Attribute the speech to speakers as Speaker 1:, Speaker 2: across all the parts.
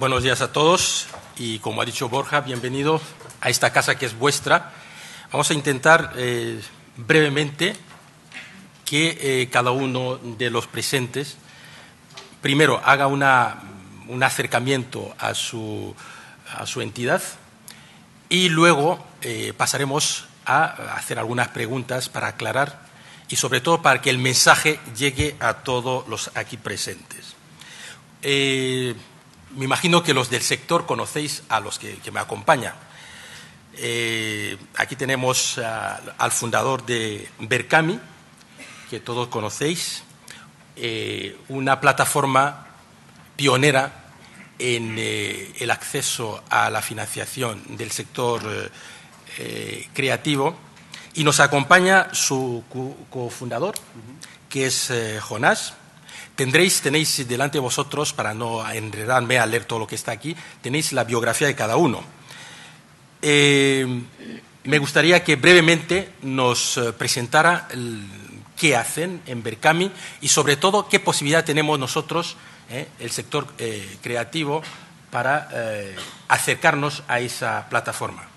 Speaker 1: Buenos días a todos y como ha dicho Borja, bienvenido a esta casa que es vuestra. Vamos a intentar eh, brevemente que eh, cada uno de los presentes primero haga un acercamiento a su, a su, entidad y luego eh, pasaremos a hacer algunas preguntas para aclarar y sobre todo para que el mensaje llegue a todos los aquí presentes. Me imagino que los del sector conocéis a los que, me acompañan. Eh, aquí tenemos al fundador de Berkami, que todos conocéis, eh, una plataforma pionera en el acceso a la financiación del sector creativo y nos acompaña su cofundador, que es eh, Jonás. Tendréis, tenéis delante de vosotros, para no enredarme a leer todo lo que está aquí, tenéis la biografía de cada uno. Eh, me gustaría que brevemente nos eh, presentara qué hacen en Berkami y, sobre todo, qué posibilidad tenemos nosotros, el sector creativo, para acercarnos a esa plataforma.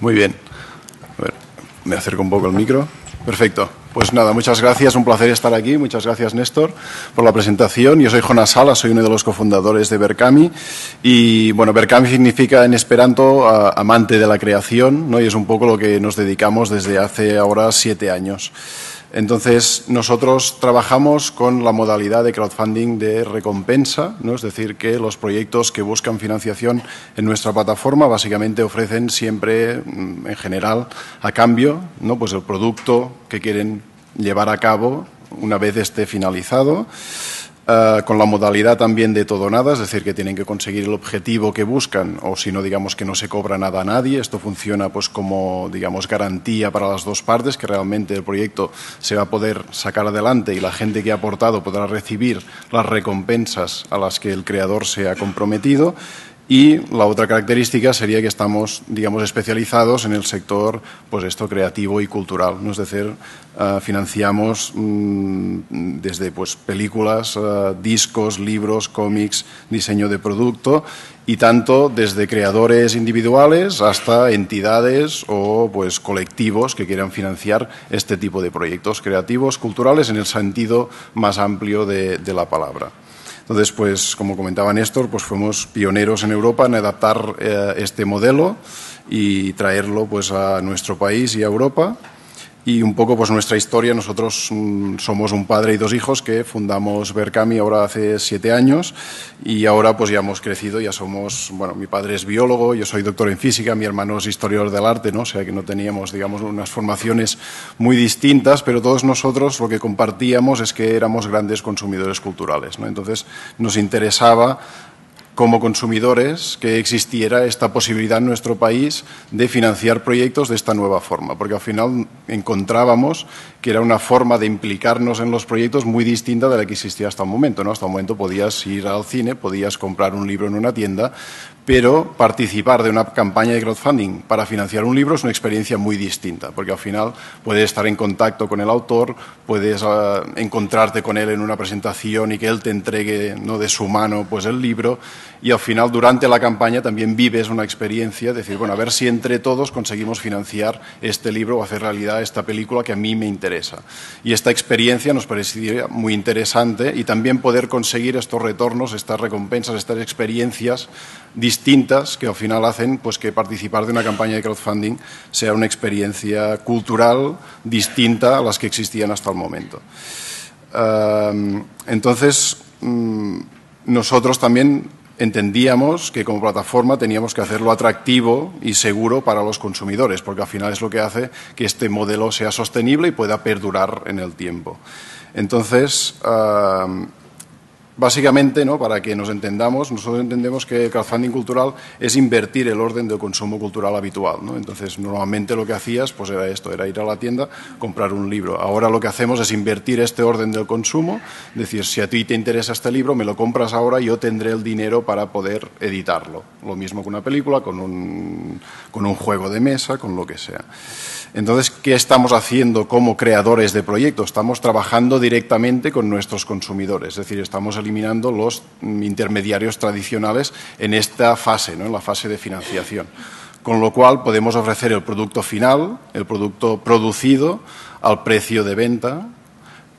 Speaker 2: Muy bien. Me acerco un poco el micro. Perfecto. Pues nada, muchas gracias, un placer estar aquí. Muchas gracias, Néstor, por la presentación. Yo soy Jonas Sala, soy uno de los cofundadores de Berkami. Y bueno, Berkami significa en esperanto amante de la creación, ¿no? Y es un poco lo que nos dedicamos desde hace ahora siete años. Entonces, nosotros trabajamos con la modalidad de crowdfunding de recompensa, ¿no? es decir, que los proyectos que buscan financiación en nuestra plataforma básicamente ofrecen siempre, mm, en general, a cambio, ¿no? pues el producto que quieren llevar a cabo una vez esté finalizado. Eh, con la modalidad también de todo nada, es decir, que tienen que conseguir el objetivo que buscan o si no, digamos que no se cobra nada a nadie. Esto funciona pues como, digamos, garantía para las dos partes, que realmente el proyecto se va a poder sacar adelante y la gente que ha aportado podrá recibir las recompensas a las que el creador se ha comprometido. Y la otra característica sería que estamos, digamos, especializados en el sector, pues esto creativo y cultural. ¿no? Es decir, uh, financiamos mm, desde pues películas, uh, discos, libros, cómics, diseño de producto y tanto desde creadores individuales hasta entidades o pues colectivos que quieran financiar este tipo de proyectos creativos, culturales en el sentido más amplio de la palabra. Entonces, pues, como comentaba Néstor, pues fuimos pioneros en Europa en adaptar eh, este modelo y traerlo pues a nuestro país y a Europa y un poco pues nuestra historia. Nosotros mm, somos un padre y dos hijos que fundamos Berkami ahora hace siete años y ahora pues ya hemos crecido, ya somos, bueno, mi padre es biólogo, yo soy doctor en física, mi hermano es historiador del arte, ¿no? O sea que no teníamos, digamos, unas formaciones muy distintas, pero todos nosotros lo que compartíamos es que éramos grandes consumidores culturales, ¿no? Entonces nos interesaba como consumidores que existiera esta posibilidad en nuestro país de financiar proyectos de esta nueva forma, porque al final encontrábamos que era una forma de implicarnos en los proyectos muy distinta de la que existía hasta el momento. ¿no? Hasta el momento podías ir al cine, podías comprar un libro en una tienda, pero participar de una campaña de crowdfunding para financiar un libro es una experiencia muy distinta, porque al final puedes estar en contacto con el autor, puedes uh, encontrarte con él en una presentación y que él te entregue no de su mano pues el libro y al final durante la campaña también vives una experiencia de decir, bueno, a ver si entre todos conseguimos financiar este libro o hacer realidad esta película que a mí me interesa. Y esta experiencia nos parecía muy interesante y también poder conseguir estos retornos, estas recompensas, estas experiencias distintas que al final hacen pues, que participar de una campaña de crowdfunding sea una experiencia cultural distinta a las que existían hasta el momento. Uh, entonces, um, nosotros también entendíamos que como plataforma teníamos que hacerlo atractivo y seguro para los consumidores, porque al final es lo que hace que este modelo sea sostenible y pueda perdurar en el tiempo. Entonces, uh, básicamente, ¿no? para que nos entendamos, nosotros entendemos que el crowdfunding cultural es invertir el orden del consumo cultural habitual. ¿no? Entonces, normalmente lo que hacías pues era esto, era ir a la tienda, comprar un libro. Ahora lo que hacemos es invertir este orden del consumo, decir, si a ti te interesa este libro, me lo compras ahora yo tendré el dinero para poder editarlo. Lo mismo con una película, con un, con un juego de mesa, con lo que sea. Entonces, ¿qué estamos haciendo como creadores de proyectos? Estamos trabajando directamente con nuestros consumidores, es decir, estamos eliminando los intermediarios tradicionales en esta fase, ¿no? en la fase de financiación. Con lo cual podemos ofrecer el producto final, el producto producido, al precio de venta,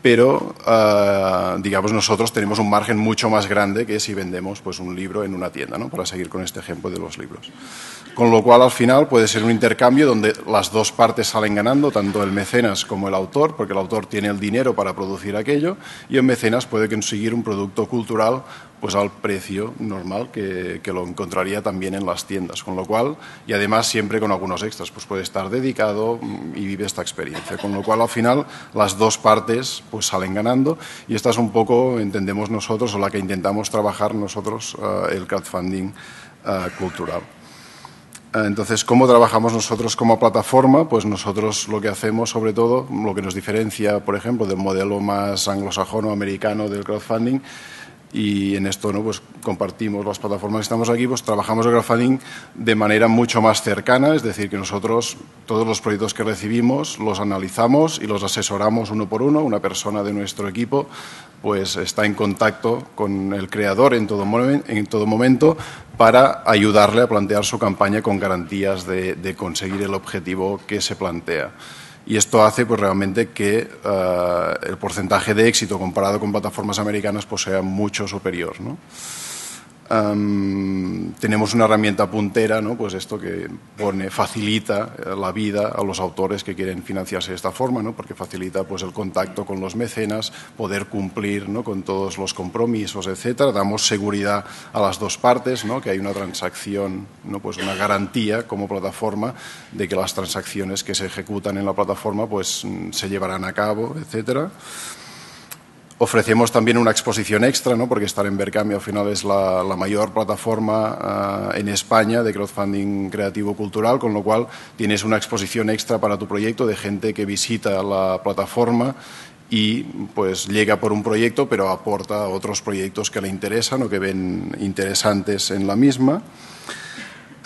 Speaker 2: pero eh, digamos nosotros tenemos un margen mucho más grande que si vendemos pues, un libro en una tienda, ¿no? para seguir con este ejemplo de los libros. Con lo cual, al final, puede ser un intercambio donde las dos partes salen ganando, tanto el mecenas como el autor, porque el autor tiene el dinero para producir aquello, y el mecenas puede conseguir un producto cultural pues al precio normal que, lo encontraría también en las tiendas. Con lo cual, y además siempre con algunos extras, pues puede estar dedicado y vive esta experiencia. Con lo cual, al final, las dos partes pues salen ganando y esta es un poco, entendemos nosotros, o la que intentamos trabajar nosotros, eh, el crowdfunding eh, cultural. Eh, entonces, ¿cómo trabajamos nosotros como plataforma? Pues nosotros lo que hacemos, sobre todo, lo que nos diferencia, por ejemplo, del modelo más anglosajón o americano del crowdfunding, y en esto ¿no? pues compartimos las plataformas que estamos aquí, pues trabajamos el crowdfunding de manera mucho más cercana, es decir, que nosotros todos los proyectos que recibimos los analizamos y los asesoramos uno por uno. Una persona de nuestro equipo pues está en contacto con el creador en todo, en todo momento para ayudarle a plantear su campaña con garantías de conseguir el objetivo que se plantea y esto hace pues realmente que eh, el porcentaje de éxito comparado con plataformas americanas pues sea mucho superior. ¿no? Tenemos una herramienta puntera, ¿no? pues esto que pone, facilita eh, la vida a los autores que quieren financiarse de esta forma, ¿no? porque facilita pues, el contacto con los mecenas, poder cumplir ¿no? con todos los compromisos, etcétera. Damos seguridad a las dos partes, ¿no? que hay una transacción, ¿no? pues una garantía como plataforma de que las transacciones que se ejecutan en la plataforma pues, se llevarán a cabo, etcétera. Ofrecemos también una exposición extra, ¿no? porque estar en Berkami al final es la, mayor plataforma eh, en España de crowdfunding creativo cultural, con lo cual tienes una exposición extra para tu proyecto de gente que visita la plataforma y pues llega por un proyecto pero aporta otros proyectos que le interesan o que ven interesantes en la misma.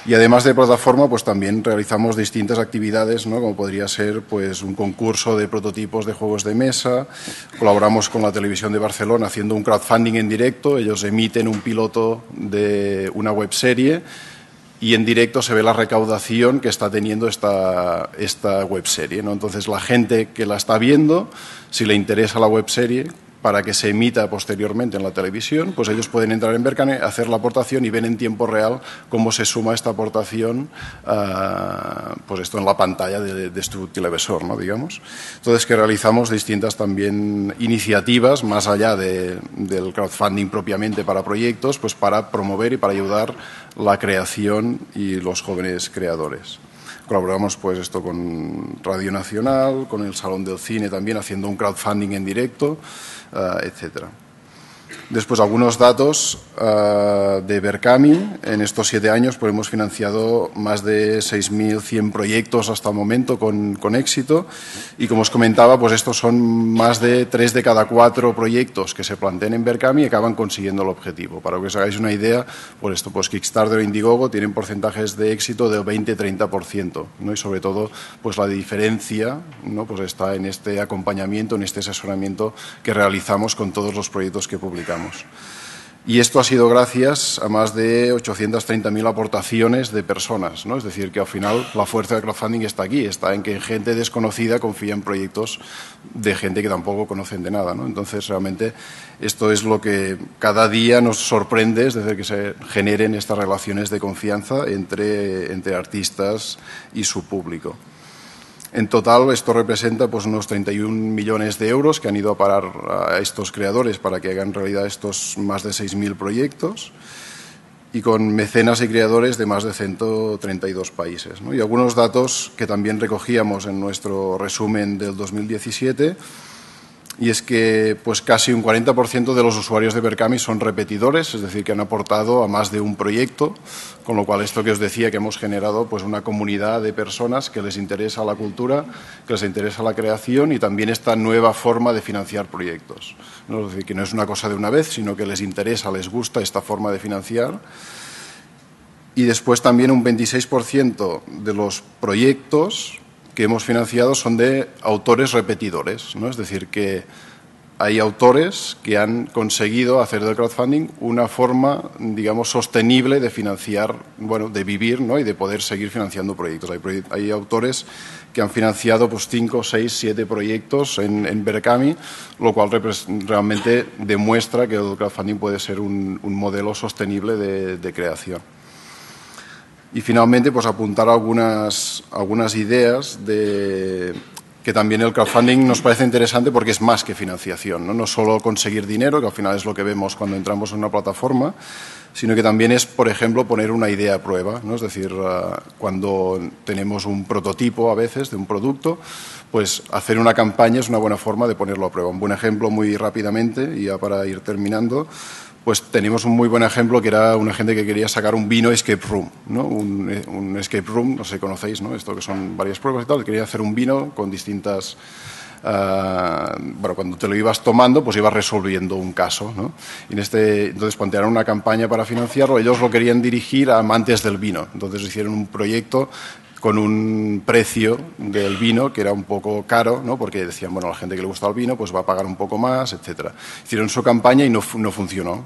Speaker 2: Y además de plataforma, pues también realizamos distintas actividades, ¿no? como podría ser pues, un concurso de prototipos de juegos de mesa, colaboramos con la televisión de Barcelona haciendo un crowdfunding en directo, ellos emiten un piloto de una webserie y en directo se ve la recaudación que está teniendo esta, esta webserie. ¿no? Entonces la gente que la está viendo, si le interesa la webserie, para que se emita posteriormente en la televisión, pues ellos pueden entrar en Berkane, hacer la aportación y ven en tiempo real cómo se suma esta aportación, uh, pues esto en la pantalla de, de este televisor, ¿no? digamos. Entonces que realizamos distintas también iniciativas más allá de, del crowdfunding propiamente para proyectos, pues para promover y para ayudar la creación y los jóvenes creadores. Colaboramos pues esto con Radio Nacional, con el Salón del Cine también haciendo un crowdfunding en directo, etcétera. Después, algunos datos uh, de Berkami. En estos siete años pues, hemos financiado más de 6.100 proyectos hasta el momento con, éxito. Y como os comentaba, pues estos son más de tres de cada cuatro proyectos que se plantean en Berkami y acaban consiguiendo el objetivo. Para que os hagáis una idea, por esto, pues Kickstarter o Indiegogo tienen porcentajes de éxito del 20-30%. ¿no? Y sobre todo, pues la diferencia ¿no? pues está en este acompañamiento, en este asesoramiento que realizamos con todos los proyectos que publicamos. Y esto ha sido gracias a más de 830.000 aportaciones de personas. ¿no? Es decir, que al final la fuerza del crowdfunding está aquí, está en que gente desconocida confía en proyectos de gente que tampoco conocen de nada. ¿no? Entonces, realmente, esto es lo que cada día nos sorprende, es decir, que se generen estas relaciones de confianza entre, entre artistas y su público. En total, esto representa pues, unos 31 millones de euros que han ido a parar a estos creadores para que hagan realidad estos más de 6.000 proyectos y con mecenas y creadores de más de 132 países. ¿no? Y algunos datos que también recogíamos en nuestro resumen del 2017 y es que pues casi un 40% de los usuarios de Berkami son repetidores, es decir, que han aportado a más de un proyecto, con lo cual esto que os decía que hemos generado pues una comunidad de personas que les interesa la cultura, que les interesa la creación y también esta nueva forma de financiar proyectos. ¿no? Es decir, que no es una cosa de una vez, sino que les interesa, les gusta esta forma de financiar. Y después también un 26% de los proyectos que hemos financiado son de autores repetidores, ¿no? Es decir, que hay autores que han conseguido hacer del crowdfunding una forma, digamos, sostenible de financiar, bueno, de vivir ¿no? y de poder seguir financiando proyectos. Hay, autores que han financiado pues, cinco, seis, siete proyectos en, en Berkami, lo cual realmente demuestra que el crowdfunding puede ser un, modelo sostenible de creación. Y finalmente, pues apuntar algunas, algunas ideas de que también el crowdfunding nos parece interesante porque es más que financiación, ¿no? no solo conseguir dinero, que al final es lo que vemos cuando entramos en una plataforma, sino que también es, por ejemplo, poner una idea a prueba. ¿no? Es decir, uh, cuando tenemos un prototipo a veces de un producto, pues hacer una campaña es una buena forma de ponerlo a prueba. Un buen ejemplo muy rápidamente, y ya para ir terminando, pues tenemos un muy buen ejemplo que era una gente que quería sacar un vino escape room, ¿no? un, escape room, no sé si conocéis, ¿no? esto que son varias pruebas y tal, quería hacer un vino con distintas... Uh, bueno, cuando te lo ibas tomando, pues ibas resolviendo un caso. ¿no? Y en este, entonces plantearon una campaña para financiarlo. Ellos lo querían dirigir a amantes del vino. Entonces hicieron un proyecto con un precio del vino que era un poco caro, ¿no? porque decían, bueno, la gente que le gusta el vino pues va a pagar un poco más, etcétera. Hicieron su campaña y no, no funcionó.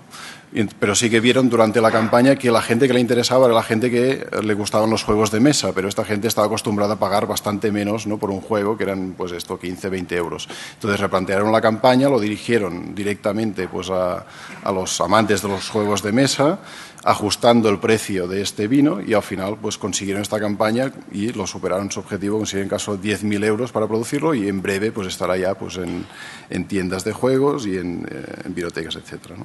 Speaker 2: Pero sí que vieron durante la campaña que la gente que le interesaba era la gente que le gustaban los juegos de mesa, pero esta gente estaba acostumbrada a pagar bastante menos ¿no? por un juego, que eran pues esto, 15, 20 euros. Entonces replantearon la campaña, lo dirigieron directamente pues, a, a los amantes de los juegos de mesa ajustando el precio de este vino y al final pues consiguieron esta campaña y lo superaron su objetivo, consiguieron caso 10.000 euros para producirlo y en breve pues estará ya pues en, tiendas de juegos y en, eh, bibliotecas, etcétera.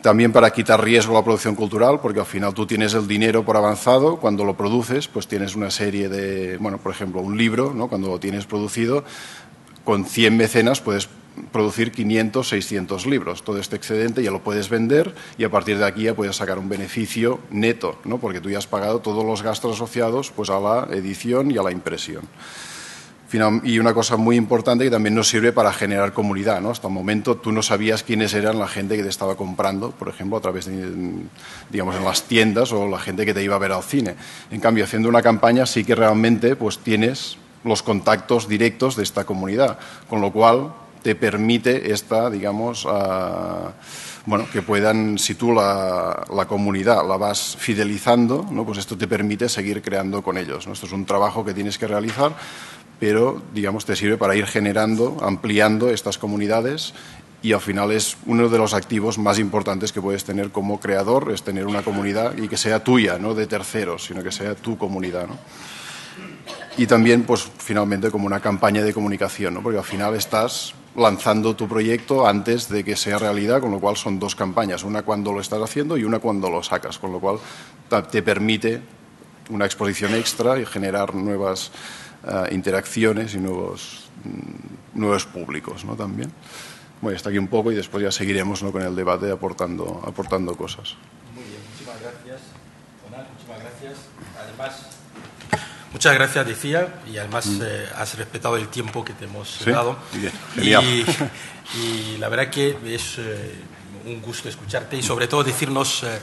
Speaker 2: También para quitar riesgo a la producción cultural, porque al final tú tienes el dinero por avanzado, cuando lo produces, pues tienes una serie de, bueno, por ejemplo, un libro, ¿no? cuando lo tienes producido, con 100 mecenas puedes producir 500, 600 libros. Todo este excedente ya lo puedes vender y a partir de aquí ya puedes sacar un beneficio neto, ¿no? porque tú ya has pagado todos los gastos asociados pues, a la edición y a la impresión. Y una cosa muy importante que también nos sirve para generar comunidad. ¿no? Hasta el momento tú no sabías quiénes eran la gente que te estaba comprando, por ejemplo, a través de, digamos, en las tiendas o la gente que te iba a ver al cine. En cambio, haciendo una campaña sí que realmente pues, tienes los contactos directos de esta comunidad, con lo cual te permite esta, digamos, uh, bueno, que puedan, si tú la, la, comunidad la vas fidelizando, ¿no? pues esto te permite seguir creando con ellos. Esto es un trabajo que tienes que realizar, pero, digamos, te sirve para ir generando, ampliando estas comunidades y al final es uno de los activos más importantes que puedes tener como creador, es tener una comunidad y que sea tuya, no de terceros, sino que sea tu comunidad. ¿no? Y también, pues, finalmente, como una campaña de comunicación, ¿no? porque al final estás lanzando tu proyecto antes de que sea realidad, con lo cual son dos campañas, una cuando lo estás haciendo y una cuando lo sacas, con lo cual te permite una exposición extra y generar nuevas uh, interacciones y nuevos, mm, nuevos públicos ¿no? también. Bueno, está aquí un poco y después ya seguiremos ¿no? con el debate aportando, aportando cosas.
Speaker 1: Muy bien, muchísimas gracias. muchísimas gracias. Además, Muchas gracias, decía, y además mm. eh, has respetado el tiempo que te hemos dado. Y, y, la verdad que es eh, un gusto escucharte y sobre todo decirnos, eh,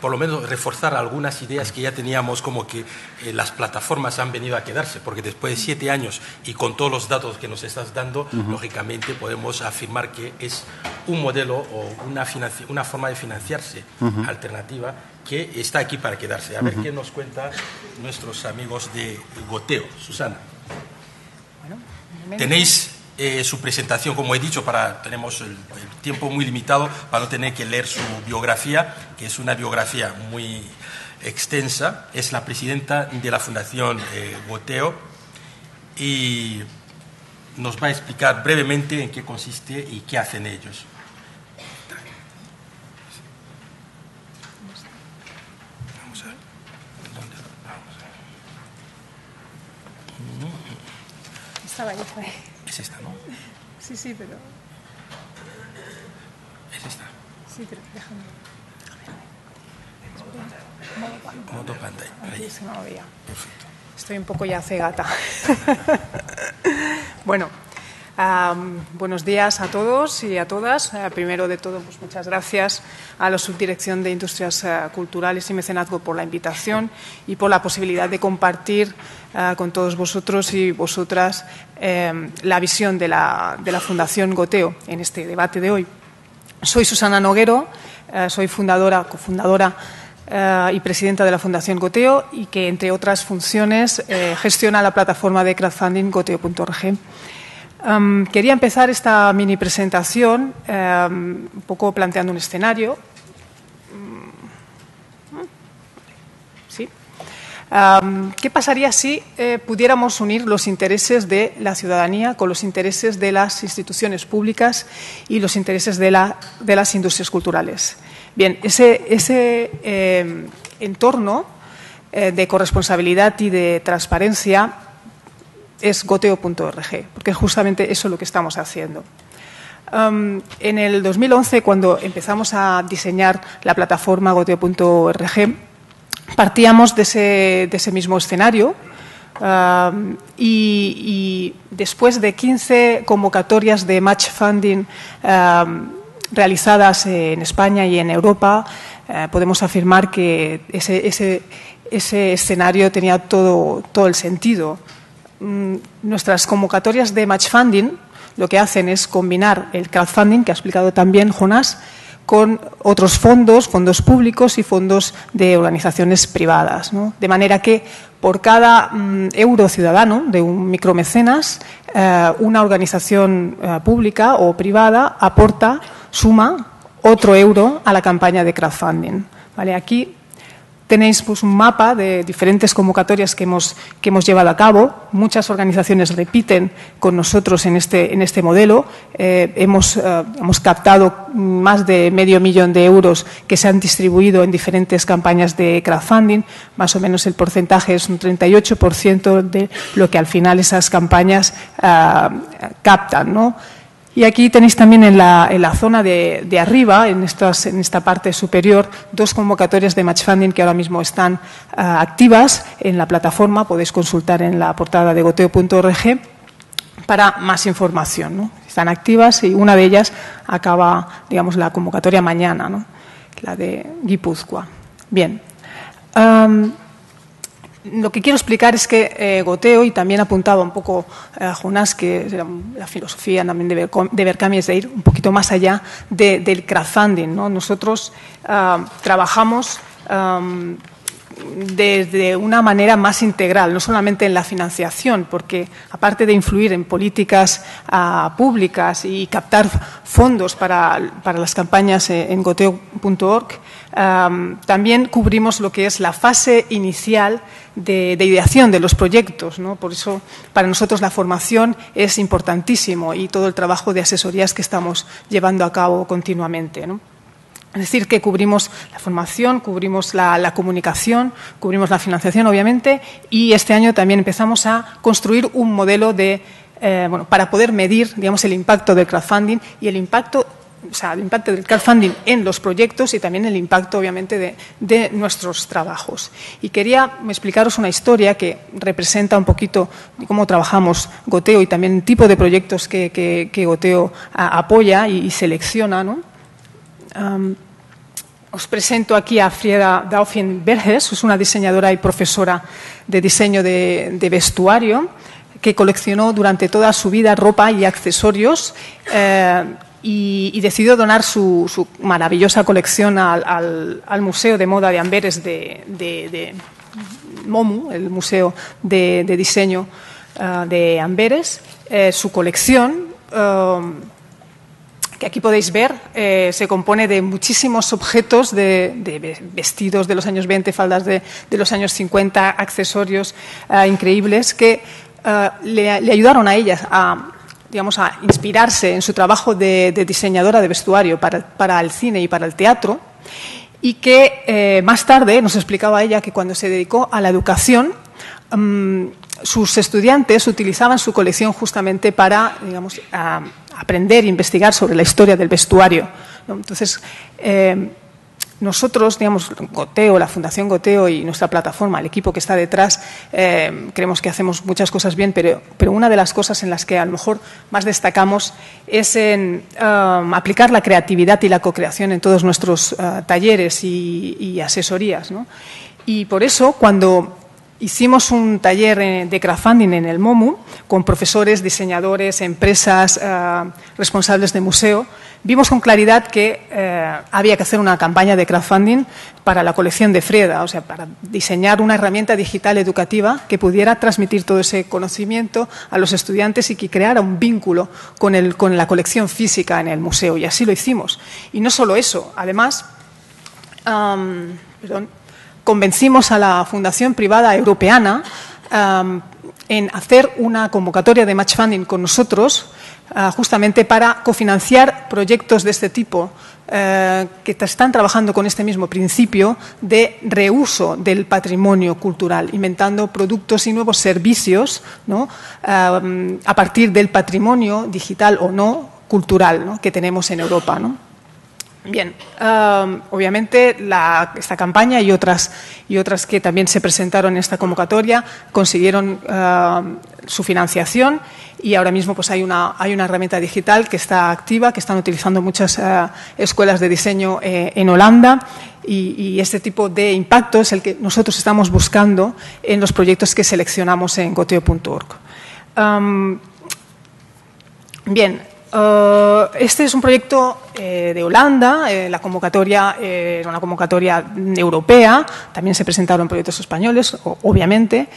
Speaker 1: por lo menos reforzar algunas ideas que ya teníamos como que las plataformas han venido a quedarse, porque después de siete años y con todos los datos que nos estás dando, lógicamente podemos afirmar que es un modelo o una, una forma de financiarse alternativa que está aquí para quedarse. A ver qué nos cuentan nuestros amigos de Goteo. Susana. Tenéis eh, su presentación, como he dicho, para, tenemos el, tiempo muy limitado para no tener que leer su biografía, que es una biografía muy extensa. Es la presidenta de la Fundación eh, Goteo y nos va a explicar brevemente en qué consiste y qué hacen ellos. Es esta, ¿no?
Speaker 3: Sí, sí, pero...
Speaker 1: Es esta.
Speaker 3: Sí, pero déjame.
Speaker 1: Modo pantalla. Ahí.
Speaker 3: Se me.
Speaker 1: Perfecto.
Speaker 3: Estoy un poco ya cegata. bueno, buenos días a todos y a todas. Eh, primero de todo, pues muchas gracias a la Subdirección de Industrias eh, Culturales y Mecenazgo por la invitación y por la posibilidad de compartir eh, con todos vosotros y vosotras eh, la visión de la, Fundación Goteo en este debate de hoy. Soy Susana Noguero, soy fundadora, cofundadora y presidenta de la Fundación Goteo y que, entre otras funciones, gestiona la plataforma de crowdfunding goteo.org. Quería empezar esta mini presentación un poco planteando un escenario. Mm, ¿Sí? ¿Qué pasaría si eh, pudiéramos unir los intereses de la ciudadanía con los intereses de las instituciones públicas y los intereses de, la- de las industrias culturales? Bien, ese, eh, entorno eh, de corresponsabilidad y de transparencia es goteo.org, porque es justamente eso lo que estamos haciendo. Um, en el 2011, cuando empezamos a diseñar la plataforma goteo.org, partíamos de ese, de ese mismo escenario um, y, después de 15 convocatorias de match funding um, realizadas en España y en Europa, eh, podemos afirmar que ese, ese, ese escenario tenía todo, todo el sentido. Mm, Nuestras convocatorias de match funding lo que hacen es combinar el crowdfunding, que ha explicado también Jonás, con otros fondos, fondos públicos y fondos de organizaciones privadas. De manera que por cada mm, euro ciudadano de un micromecenas, eh, una organización eh, pública o privada aporta, suma otro euro a la campaña de crowdfunding. ¿Vale? Aquí tenéis pues, un mapa de diferentes convocatorias que hemos, que hemos llevado a cabo. Muchas organizaciones repiten con nosotros en este, en este modelo. Eh, hemos, eh, hemos captado más de medio millón de euros que se han distribuido en diferentes campañas de crowdfunding. Más o menos el porcentaje es un 38% de lo que al final esas campañas ah, captan. ¿no? Y aquí tenéis también en la, en la zona de, arriba, en, esta parte superior, dos convocatorias de match funding que ahora mismo están ah, activas en la plataforma. Podéis consultar en la portada de goteo.org para más información. Están activas y una de ellas acaba, digamos, la convocatoria mañana, ¿no? la de Guipúzcoa. Bien. Lo que quiero explicar es que eh, Goteo, y también apuntaba un poco a Jonás, que la filosofía también de, Berkami es de ir un poquito más allá de- del crowdfunding. ¿no? Nosotros ah, trabajamos am, desde una manera más integral, no solamente en la financiación, porque aparte de influir en políticas ah, públicas y captar fondos para, para las campañas eh, en goteo.org, am, también cubrimos lo que es la fase inicial de, de ideación de los proyectos. ¿no? Por eso, para nosotros la formación es importantísimo y todo el trabajo de asesorías que estamos llevando a cabo continuamente. ¿no? Es decir, que cubrimos la formación, cubrimos la, comunicación, cubrimos la financiación, obviamente, y este año también empezamos a construir un modelo de, eh, bueno, para poder medir, digamos, el impacto del crowdfunding y el impacto, o sea, el impacto del crowdfunding en los proyectos y también el impacto, obviamente, de, de nuestros trabajos. Y quería explicaros una historia que representa un poquito cómo trabajamos Goteo y también el tipo de proyectos que, que- Goteo apoya y, y selecciona, ¿no? Os presento aquí a Frieda Daufin Berges, es una diseñadora y profesora de diseño de, vestuario que coleccionó durante toda su vida ropa y accesorios eh, y, decidió donar su, maravillosa colección al, al- Museo de Moda de Amberes de, MOMU, el Museo de, Diseño eh, de Amberes. Eh, su colección que aquí podéis ver, eh, se compone de muchísimos objetos de, de ve- vestidos de los años 20, faldas de, de los años 50, accesorios eh, increíbles que eh, le, ayudaron a ella a, digamos, a inspirarse en su trabajo de, diseñadora de vestuario para, para el cine y para el teatro. Y que eh, más tarde nos explicaba ella que cuando se dedicó a la educación mm, sus estudiantes utilizaban su colección justamente para, digamos, aprender e investigar sobre la historia del vestuario. Entonces, eh, nosotros, digamos, Goteo, la Fundación Goteo y nuestra plataforma, el equipo que está detrás, eh, creemos que hacemos muchas cosas bien, pero, pero, una de las cosas en las que a lo mejor más destacamos es en um, aplicar la creatividad y la co-creación en todos nuestros uh, talleres y, asesorías. Y por eso, cuando Hicimos un taller eh, de crowdfunding en el MOMU con profesores, diseñadores, empresas, uh, responsables de museo vimos con claridad que eh, había que hacer una campaña de crowdfunding para la colección de Freda, o sea, para diseñar una herramienta digital educativa que pudiera transmitir todo ese conocimiento a los estudiantes y que creara un vínculo con, el, con la colección física en el museo. Y así lo hicimos. Y no solo eso, además, perdón, convencimos a la Fundación Privada Europeana um, en hacer una convocatoria de match funding con nosotros Ah, justamente para cofinanciar proyectos de este tipo eh, que están trabajando con este mismo principio de reuso del patrimonio cultural, inventando productos y nuevos servicios ah, a partir del patrimonio digital o no cultural que tenemos en Europa. Bien, obviamente esta campaña y otras, y otras que también se presentaron en esta convocatoria consiguieron su financiación y ahora mismo pues hay una, hay una herramienta digital que está activa, que están utilizando muchas eh, escuelas de diseño eh, en Holanda y, este tipo de impacto es el que nosotros estamos buscando en los proyectos que seleccionamos en goteo.org. bien, eh, este es un proyecto eh, de Holanda, eh, la convocatoria era una convocatoria europea, también se presentaron proyectos españoles, obviamente,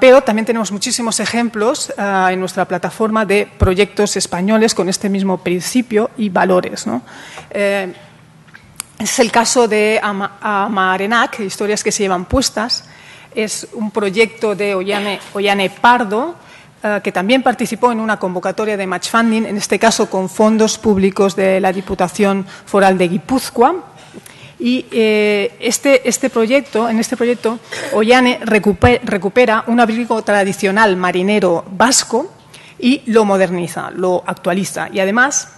Speaker 3: pero también tenemos muchísimos ejemplos en nuestra plataforma de proyectos españoles con este mismo principio y valores. es el caso de Amarenac, Historias que se llevan puestas. Es un proyecto de Ollane, Ollane Pardo, que también participó en una convocatoria de match funding, en este caso con fondos públicos de la Diputación Foral de Guipúzcoa. Y eh, este, este, proyecto, en este proyecto, Ollane recupera un abrigo tradicional marinero vasco y lo moderniza, lo actualiza. Y además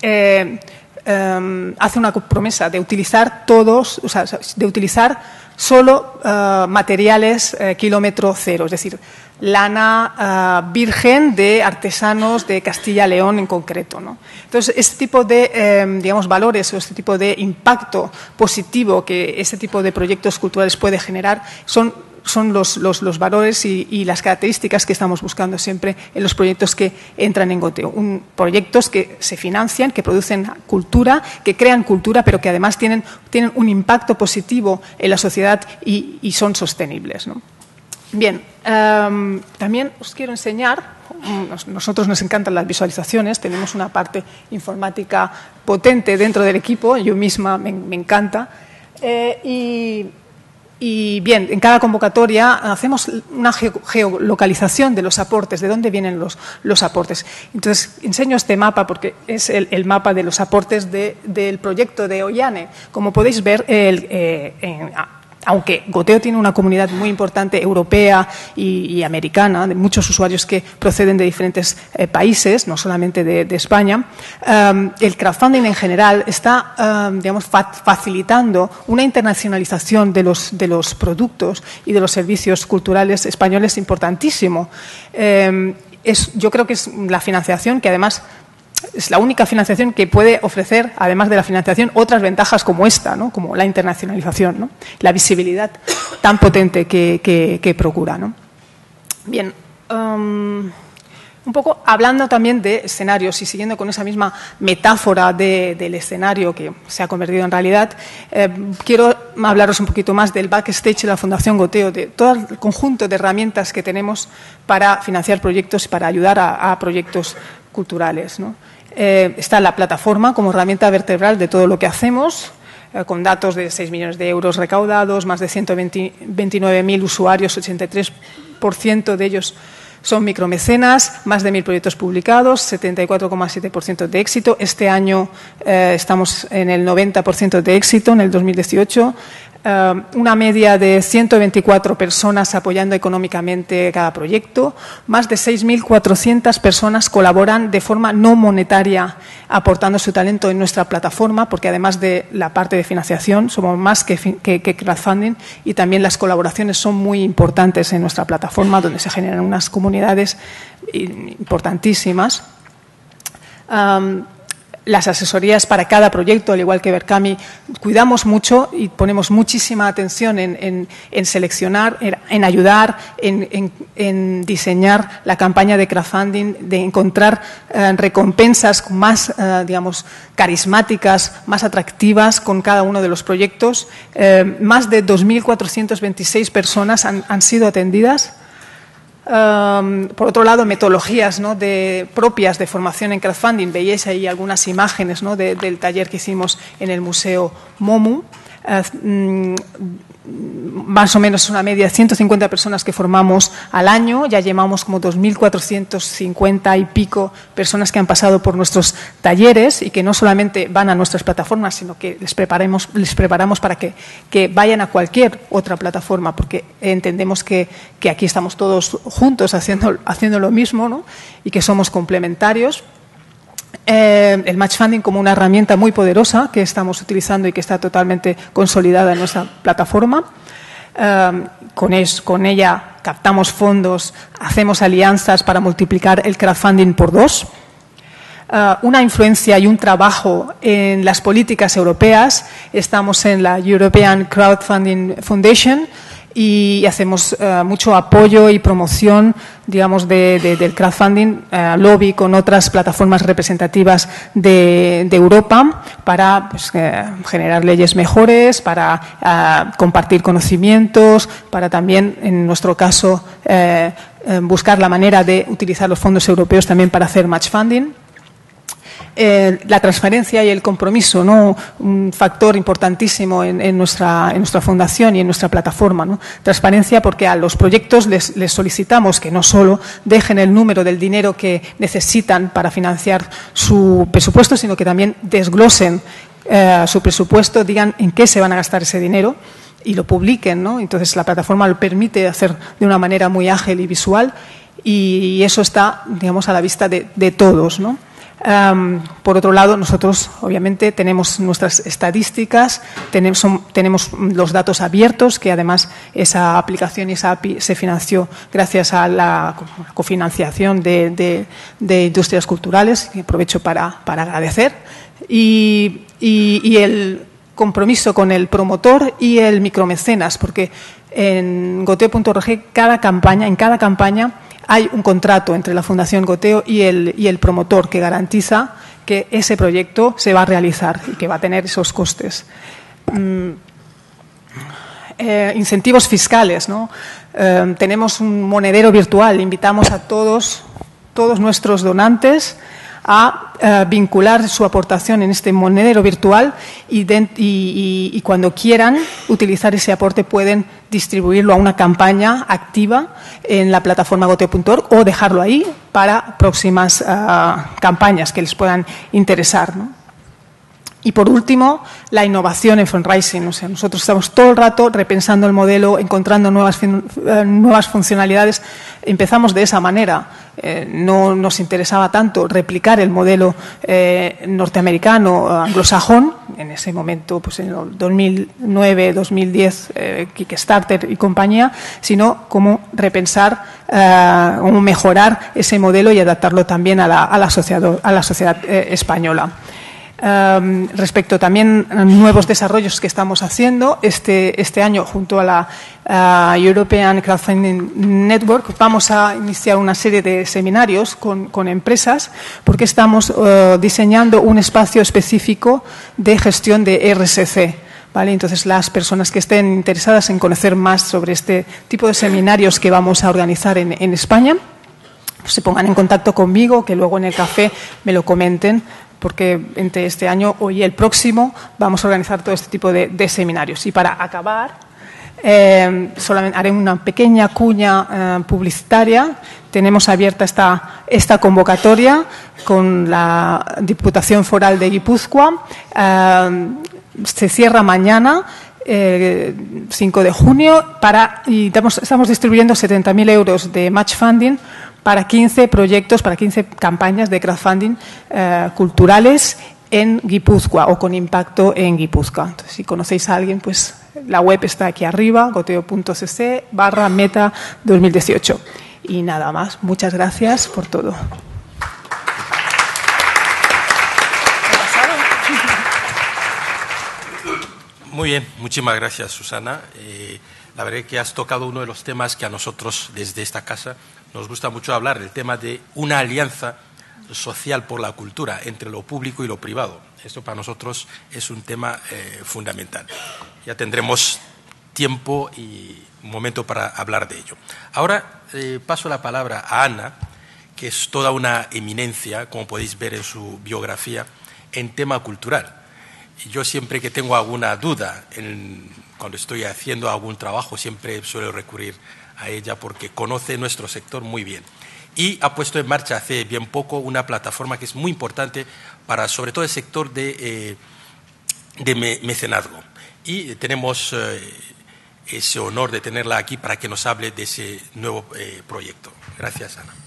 Speaker 3: eh, em, hace una promesa de utilizar todos, o sea, de utilizar solo materiales kilómetro cero, es decir, lana ah, virgen de artesanos de Castilla-León en concreto. Entonces, este tipo de digamos, valores o este tipo de impacto positivo que este tipo de proyectos culturales puede generar son, son los, los, valores y, las características que estamos buscando siempre en los proyectos que entran en Goteo. Un, proyectos que se financian, que producen cultura, que crean cultura, pero que además tienen, tienen un impacto positivo en la sociedad y, y son sostenibles. ¿no? Bien, em, también os quiero enseñar, nosotros nos encantan las visualizaciones, tenemos una parte informática potente dentro del equipo, yo misma me, encanta. Eh, y, bien, en cada convocatoria hacemos una geolocalización de los aportes, de dónde vienen los, los aportes. Entonces, enseño este mapa porque es el, mapa de los aportes del proyecto de Ollane. Como podéis ver, el, eh, en, aunque Goteo tiene una comunidad muy importante europea y, americana, de muchos usuarios que proceden de diferentes eh, países, no solamente de, España, um, el crowdfunding en general está um, digamos, facilitando una internacionalización de los, productos y de los servicios culturales españoles importantísimo. Es, yo creo que es la financiación que además es la única financiación que puede ofrecer, además de la financiación, otras ventajas como esta, ¿no? como la internacionalización, la visibilidad tan potente que, procura. Bien, um, un poco hablando también de escenarios y siguiendo con esa misma metáfora del escenario que se ha convertido en realidad, eh, quiero hablaros un poquito más del backstage de la Fundación Goteo, de todo el conjunto de herramientas que tenemos para financiar proyectos y para ayudar a, a proyectos culturales. ¿no? Eh, está la plataforma como herramienta vertebral de todo lo que hacemos, eh, con datos de 6 millones de euros recaudados, más de 129.000 usuarios, 83% de ellos son micromecenas, más de mil proyectos publicados, 74,7% de éxito. Este año eh, estamos en el 90% de éxito, en el 2018. Eh, una media de 124 personas apoyando económicamente cada proyecto, más de 6.400 personas colaboran de forma no monetaria aportando su talento en nuestra plataforma, porque además de la parte de financiación somos más que, crowdfunding y también las colaboraciones son muy importantes en nuestra plataforma, donde se generan unas comunidades importantísimas las asesorías para cada proyecto, al igual que Berkami, cuidamos mucho y ponemos muchísima atención en, seleccionar, en, ayudar, en, diseñar la campaña de crowdfunding, de encontrar eh, recompensas más, eh, digamos, carismáticas, más atractivas con cada uno de los proyectos. Eh, más de 2.426 personas han sido atendidas por otro lado, metodologías de, propias de formación en crowdfunding. Veíais ahí algunas imágenes del taller que hicimos en el Museo MOMU. Eh, mm, más o menos una media de 150 personas que formamos al año. Ya llevamos como 2.450 y pico personas que han pasado por nuestros talleres y que no solamente van a nuestras plataformas, sino que les, preparemos, les preparamos para que, vayan a cualquier otra plataforma, porque entendemos que, aquí estamos todos juntos haciendo, haciendo lo mismo ¿no? y que somos complementarios. Eh, el match funding como una herramienta muy poderosa que estamos utilizando y que está totalmente consolidada en nuestra plataforma. Eh, con, ella captamos fondos, hacemos alianzas para multiplicar el crowdfunding por dos. Eh, una influencia y un trabajo en las políticas europeas. Estamos en la European Crowdfunding Foundation, y hacemos eh, mucho apoyo y promoción, digamos, del crowdfunding, eh, lobby con otras plataformas representativas de, Europa para pues, eh, generar leyes mejores, para compartir conocimientos, para también, en nuestro caso, buscar la manera de utilizar los fondos europeos también para hacer match funding. La transparencia y el compromiso, ¿no? un factor importantísimo en, nuestra, en nuestra fundación y en nuestra plataforma. Transparencia porque a los proyectos les, solicitamos que no solo dejen el número del dinero que necesitan para financiar su presupuesto, sino que también desglosen eh, su presupuesto, digan en qué se van a gastar ese dinero y lo publiquen. ¿no? Entonces la plataforma lo permite hacer de una manera muy ágil y visual y eso está, digamos, a la vista de, de todos. ¿no? Por otro lado, nosotros obviamente tenemos nuestras estadísticas, tenemos, los datos abiertos, que además esa aplicación y esa API se financió gracias a la cofinanciación de, industrias culturales, que aprovecho para, agradecer, y, y el compromiso con el promotor y el micromecenas, porque en goteo.org cada campaña, en cada campaña hay un contrato entre la Fundación Goteo y el, y el promotor que garantiza que ese proyecto se va a realizar y que va a tener esos costes. Mm, eh, incentivos fiscales. ¿no? Eh, tenemos un monedero virtual. Invitamos a todos, todos nuestros donantes a eh, vincular su aportación en este monedero virtual y, cuando quieran utilizar ese aporte pueden distribuirlo a una campaña activa en la plataforma goteo.org o dejarlo ahí para próximas eh, campañas que les puedan interesar. Y por último, la innovación en fundraising. O sea, nosotros estamos todo el rato repensando el modelo, encontrando nuevas, eh, nuevas funcionalidades. Empezamos de esa manera. Eh, no nos interesaba tanto replicar el modelo eh, norteamericano anglosajón, en ese momento, pues en el 2009, 2010, Kickstarter y compañía, sino cómo repensar, cómo mejorar ese modelo y adaptarlo también a la, a la a la sociedad española. Em, respecto también a nuevos desarrollos que estamos haciendo, este, este año junto a la European Crowdfunding Network vamos a iniciar una serie de seminarios con, empresas porque estamos eh, diseñando un espacio específico de gestión de RSC. ¿Vale? Entonces, las personas que estén interesadas en conocer más sobre este tipo de seminarios que vamos a organizar en, en España, pues se pongan en contacto conmigo, que luego en el café me lo comenten porque entre este año y el próximo vamos a organizar todo este tipo de, seminarios. Y para acabar, eh, solamente haré una pequeña cuña eh, publicitaria. Tenemos abierta esta, esta convocatoria con la Diputación Foral de Guipúzcoa. Eh, se cierra mañana 5 de junio para, y estamos distribuyendo 70.000 euros de match funding para 15 proyectos, para 15 campañas de crowdfunding culturales en Guipúzcoa o con impacto en Guipúzcoa. si conocéis a alguien, pues la web está aquí arriba, goteo.cc barra meta 2018. Y nada más, muchas gracias por todo.
Speaker 1: Muy bien, muchísimas gracias Susana. Eh, la verdad es que has tocado uno de los temas que a nosotros desde esta casa nos gusta mucho hablar, el tema de una alianza social por la cultura entre lo público y lo privado. Esto para nosotros es un tema eh, fundamental. Ya tendremos tiempo y momento para hablar de ello. Ahora eh, paso la palabra a Ana, que es toda una eminencia, como podéis ver en su biografía, en tema cultural. Yo siempre que tengo alguna duda, cuando estoy haciendo algún trabajo, siempre suelo recurrir a ella porque conoce nuestro sector muy bien y ha puesto en marcha hace bien poco una plataforma que es muy importante para sobre todo el sector de, eh, mecenazgo. Y tenemos eh, ese honor de tenerla aquí para que nos hable de ese nuevo eh, proyecto. Gracias, Ana.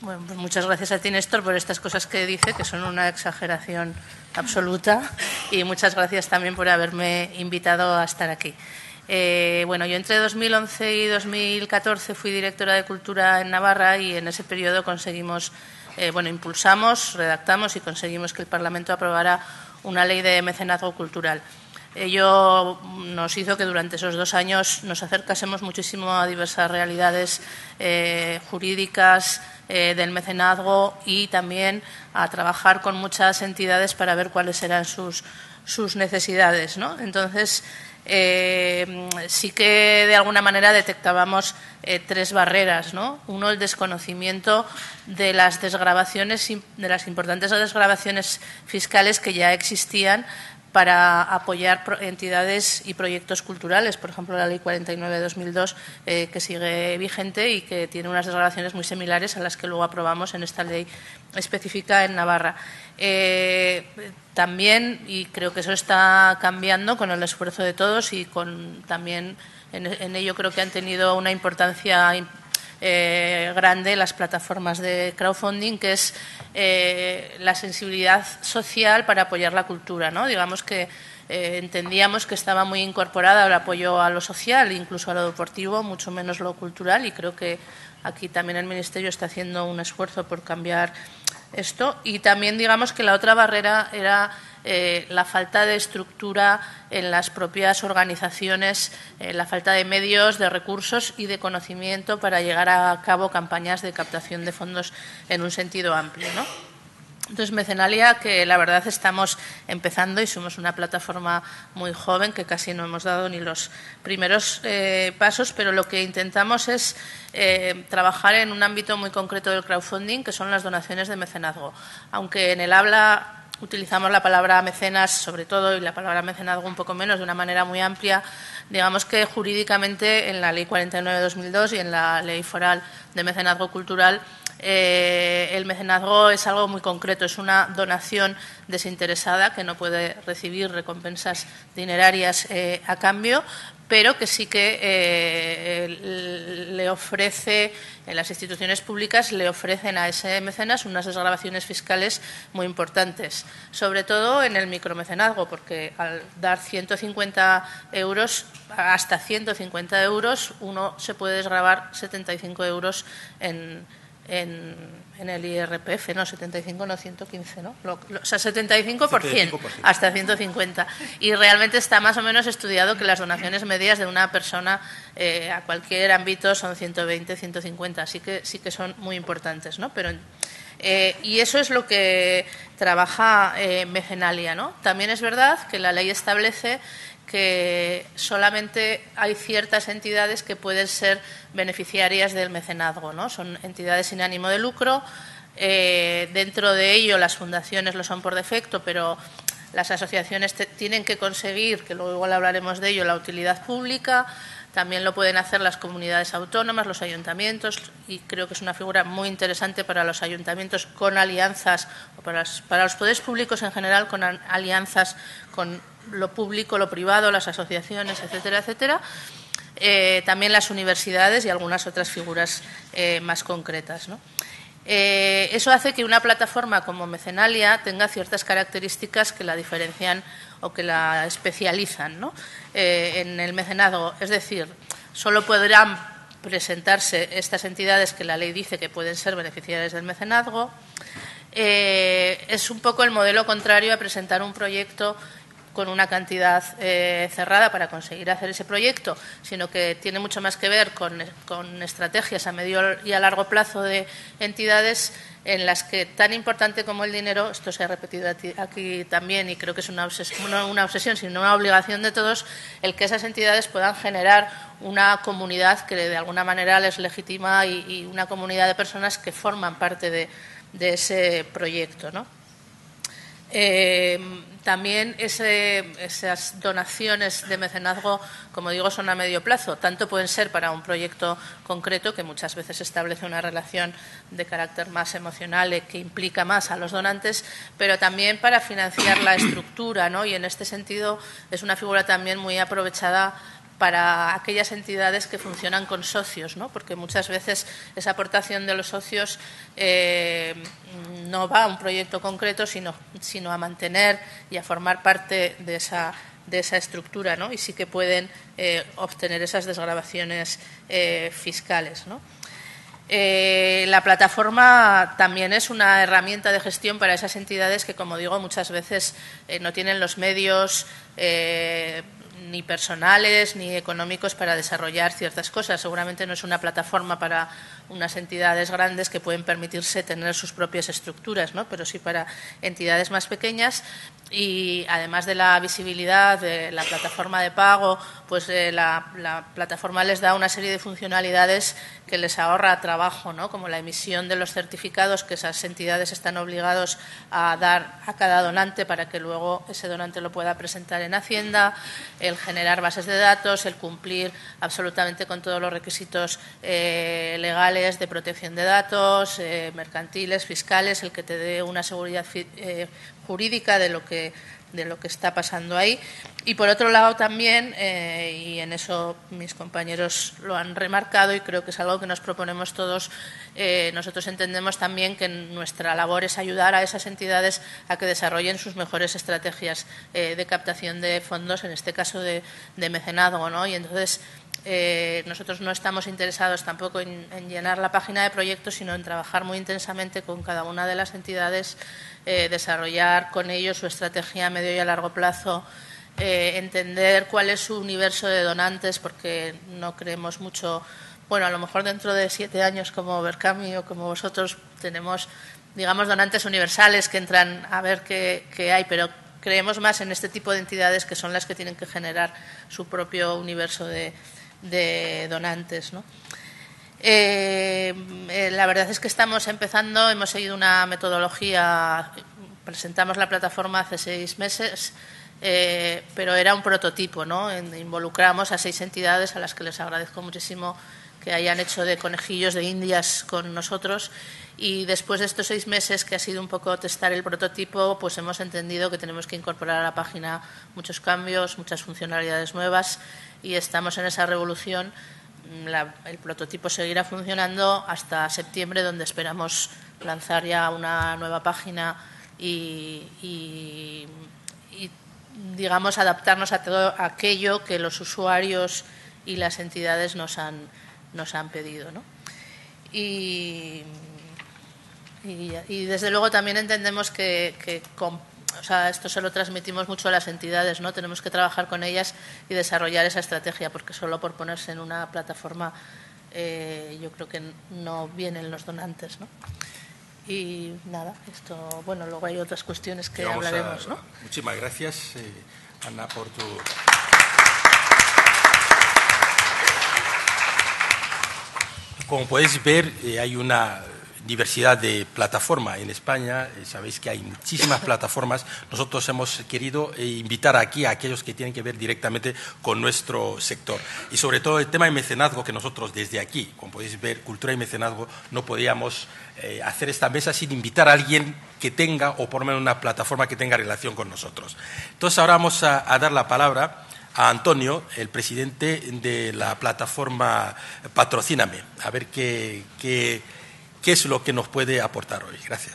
Speaker 4: Bueno, pues muchas gracias a ti, Néstor, por estas cosas que dice, que son una exageración absoluta. Y muchas gracias también por haberme invitado a estar aquí. Eh, bueno, yo entre 2011 y 2014 fui directora de Cultura en Navarra y en ese periodo conseguimos, eh, bueno, impulsamos, redactamos y conseguimos que el Parlamento aprobara una ley de mecenazgo cultural. Ello nos hizo que durante esos dos años nos acercásemos muchísimo a diversas realidades eh, jurídicas del mecenazgo y también a trabajar con muchas entidades para ver cuáles eran sus, sus necesidades. ¿no? Entonces, eh, sí que de alguna manera detectábamos eh, tres barreras. ¿no? Uno, el desconocimiento de las desgrabaciones, de las importantes desgrabaciones fiscales que ya existían para apoyar entidades y proyectos culturales, por ejemplo, la Ley 49 de 2002, eh, que sigue vigente y que tiene unas desgrabaciones muy similares a las que luego aprobamos en esta ley específica en Navarra. Eh, también, y creo que eso está cambiando con el esfuerzo de todos y con también en, ello creo que han tenido una importancia eh, grande las plataformas de crowdfunding, que es eh, la sensibilidad social para apoyar la cultura. ¿no? Digamos que entendíamos que estaba muy incorporada el apoyo a lo social, incluso a lo deportivo, mucho menos lo cultural, y creo que aquí también el Ministerio está haciendo un esfuerzo por cambiar esto. Y también digamos que la otra barrera era eh, la falta de estructura en las propias organizaciones, eh, la falta de medios, de recursos y de conocimiento para llegar a cabo campañas de captación de fondos en un sentido amplio. ¿no? Entonces, Mecenalia, que la verdad estamos empezando y somos una plataforma muy joven, que casi no hemos dado ni los primeros eh, pasos, pero lo que intentamos es eh, trabajar en un ámbito muy concreto del crowdfunding, que son las donaciones de mecenazgo. Aunque en el habla utilizamos la palabra mecenas sobre todo y la palabra mecenazgo un poco menos de una manera muy amplia, digamos que jurídicamente en la Ley 49 de 2002 y en la Ley Foral de Mecenazgo Cultural eh, el mecenazgo es algo muy concreto, es una donación desinteresada que no puede recibir recompensas dinerarias eh, a cambio, pero que sí que eh, le ofrece, en las instituciones públicas le ofrecen a ese mecenas unas desgrabaciones fiscales muy importantes, sobre todo en el micromecenazgo, porque al dar 150 euros, hasta 150 euros, uno se puede desgrabar 75 euros en en, el IRPF, no 75, no 115, ¿no? o sea, 75%, hasta 150. Y realmente está más o menos estudiado que las donaciones medias de una persona eh, a cualquier ámbito son 120, 150, así que sí que son muy importantes, ¿no? Pero eh, y eso es lo que trabaja eh, Mecenalia, ¿no? También es verdad que la ley establece que solamente hay ciertas entidades que pueden ser beneficiarias del mecenazgo, ¿no? Son entidades sin ánimo de lucro. Eh, dentro de ello, las fundaciones lo son por defecto, pero las asociaciones tienen que conseguir, que luego igual hablaremos de ello, la utilidad pública. También lo pueden hacer las comunidades autónomas, los ayuntamientos, y creo que es una figura muy interesante para los ayuntamientos con alianzas, o para, los poderes públicos en general, con alianzas con lo público, lo privado, las asociaciones, etcétera, etcétera. Eh, también las universidades y algunas otras figuras eh, más concretas. Eh, eso hace que una plataforma como Mecenalia tenga ciertas características que la diferencian o que la especializan en el mecenazgo. Es decir, solo podrán presentarse estas entidades que la ley dice que pueden ser beneficiarias del mecenazgo. es un poco el modelo contrario a presentar un proyecto con una cantidad eh, cerrada para conseguir hacer ese proyecto, sino que tiene mucho más que ver con, estrategias a medio y a largo plazo de entidades en las que tan importante como el dinero, esto se ha repetido aquí también y creo que es una obsesión, sino una obligación de todos, el que esas entidades puedan generar una comunidad que de alguna manera les legitima y, una comunidad de personas que forman parte de, de ese proyecto. ¿no? Eh, también esas donaciones de mecenazgo, como digo, son a medio plazo. Tanto pueden ser para un proyecto concreto, que muchas veces establece una relación de carácter más emocional y que implica más a los donantes, pero también para financiar la estructura. ¿no? Y en este sentido es una figura también muy aprovechada para aquellas entidades que funcionan con socios, ¿no? porque muchas veces esa aportación de los socios eh, no va a un proyecto concreto, sino, a mantener y a formar parte de esa, estructura ¿no? y sí que pueden eh, obtener esas desgrabaciones eh, fiscales. la plataforma también es una herramienta de gestión para esas entidades que, como digo, muchas veces no tienen los medios ni personales ni económicos para desarrollar ciertas cosas. Seguramente no es una plataforma para unas entidades grandes que pueden permitirse tener sus propias estructuras, ¿no? pero sí para entidades más pequeñas y además de la visibilidad de la plataforma de pago, pues eh, la, plataforma les da una serie de funcionalidades que les ahorra trabajo, ¿no? como la emisión de los certificados que esas entidades están obligados a dar a cada donante para que luego ese donante lo pueda presentar en Hacienda, el generar bases de datos, el cumplir absolutamente con todos los requisitos eh, legales de protección de datos, eh, mercantiles, fiscales, el que te dé una seguridad jurídica de lo que de lo que está pasando ahí. Y por otro lado también, eh, y en eso mis compañeros lo han remarcado y creo que es algo que nos proponemos todos, eh, nosotros entendemos también que nuestra labor es ayudar a esas entidades a que desarrollen sus mejores estrategias eh, de captación de fondos, en este caso de, de mecenazgo. ¿no? Y entonces nosotros no estamos interesados tampoco en, en, llenar la página de proyectos, sino en trabajar muy intensamente con cada una de las entidades eh, desarrollar con ellos su estrategia a medio y a largo plazo, eh, entender cuál es su universo de donantes, porque no creemos mucho. Bueno, a lo mejor dentro de siete años, como Berkami o como vosotros, tenemos, digamos, donantes universales que entran a ver qué, hay, pero creemos más en este tipo de entidades que son las que tienen que generar su propio universo de, de donantes. ¿no? Eh, eh, la verdad es que estamos empezando, hemos seguido una metodología, presentamos la plataforma hace seis meses, eh, pero era un prototipo, ¿no? Involucramos a seis entidades a las que les agradezco muchísimo que hayan hecho de conejillos de indias con nosotros y después de estos seis meses que ha sido un poco testar el prototipo, pues hemos entendido que tenemos que incorporar a la página muchos cambios, muchas funcionalidades nuevas y estamos en esa revolución el prototipo seguirá funcionando hasta septiembre, donde esperamos lanzar ya una nueva página y, digamos, adaptarnos a todo aquello que los usuarios y las entidades nos han, nos han pedido. Y, desde luego también entendemos que, que o sea, esto se lo transmitimos mucho a las entidades, ¿no? Tenemos que trabajar con ellas y desarrollar esa estrategia, porque solo por ponerse en una plataforma eh, yo creo que no vienen los donantes, ¿no? Y nada, esto, bueno, luego hay otras cuestiones que hablaremos, ¿no?
Speaker 1: Muchísimas gracias, eh, Ana, por tu... Como podéis ver, eh, hay una diversidad de plataforma en España. Eh, sabéis que hay muchísimas plataformas. Nosotros hemos querido eh, invitar aquí a aquellos que tienen que ver directamente con nuestro sector. Y sobre todo el tema de mecenazgo que nosotros desde aquí, como podéis ver, cultura y mecenazgo, no podíamos eh, hacer esta mesa sin invitar a alguien que tenga, o por lo menos una plataforma que tenga relación con nosotros. Entonces ahora vamos a, dar la palabra a Antonio, el presidente de la plataforma Patrocíname, a ver qué, qué es lo que nos puede aportar hoy. Gracias.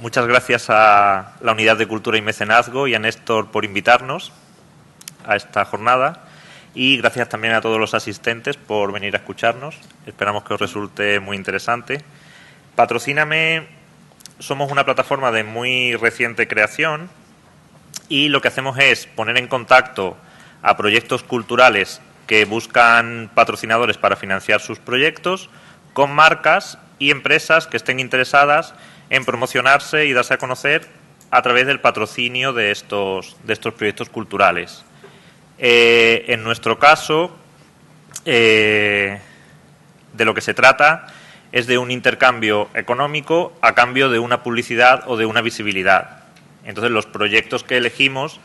Speaker 5: Muchas gracias a la Unidad de Cultura y Mecenazgo y a Néstor por invitarnos a esta jornada y gracias también a todos los asistentes por venir a escucharnos. Esperamos que os resulte muy interesante. Patrocíname, somos una plataforma de muy reciente creación y lo que hacemos es poner en contacto a proyectos culturales que buscan patrocinadores para financiar sus proyectos con marcas y empresas que estén interesadas en promocionarse y darse a conocer a través del patrocinio de estos, de estos proyectos culturales. Eh, en nuestro caso, eh, de lo que se trata es de un intercambio económico a cambio de una publicidad o de una visibilidad. Entonces, los proyectos que elegimos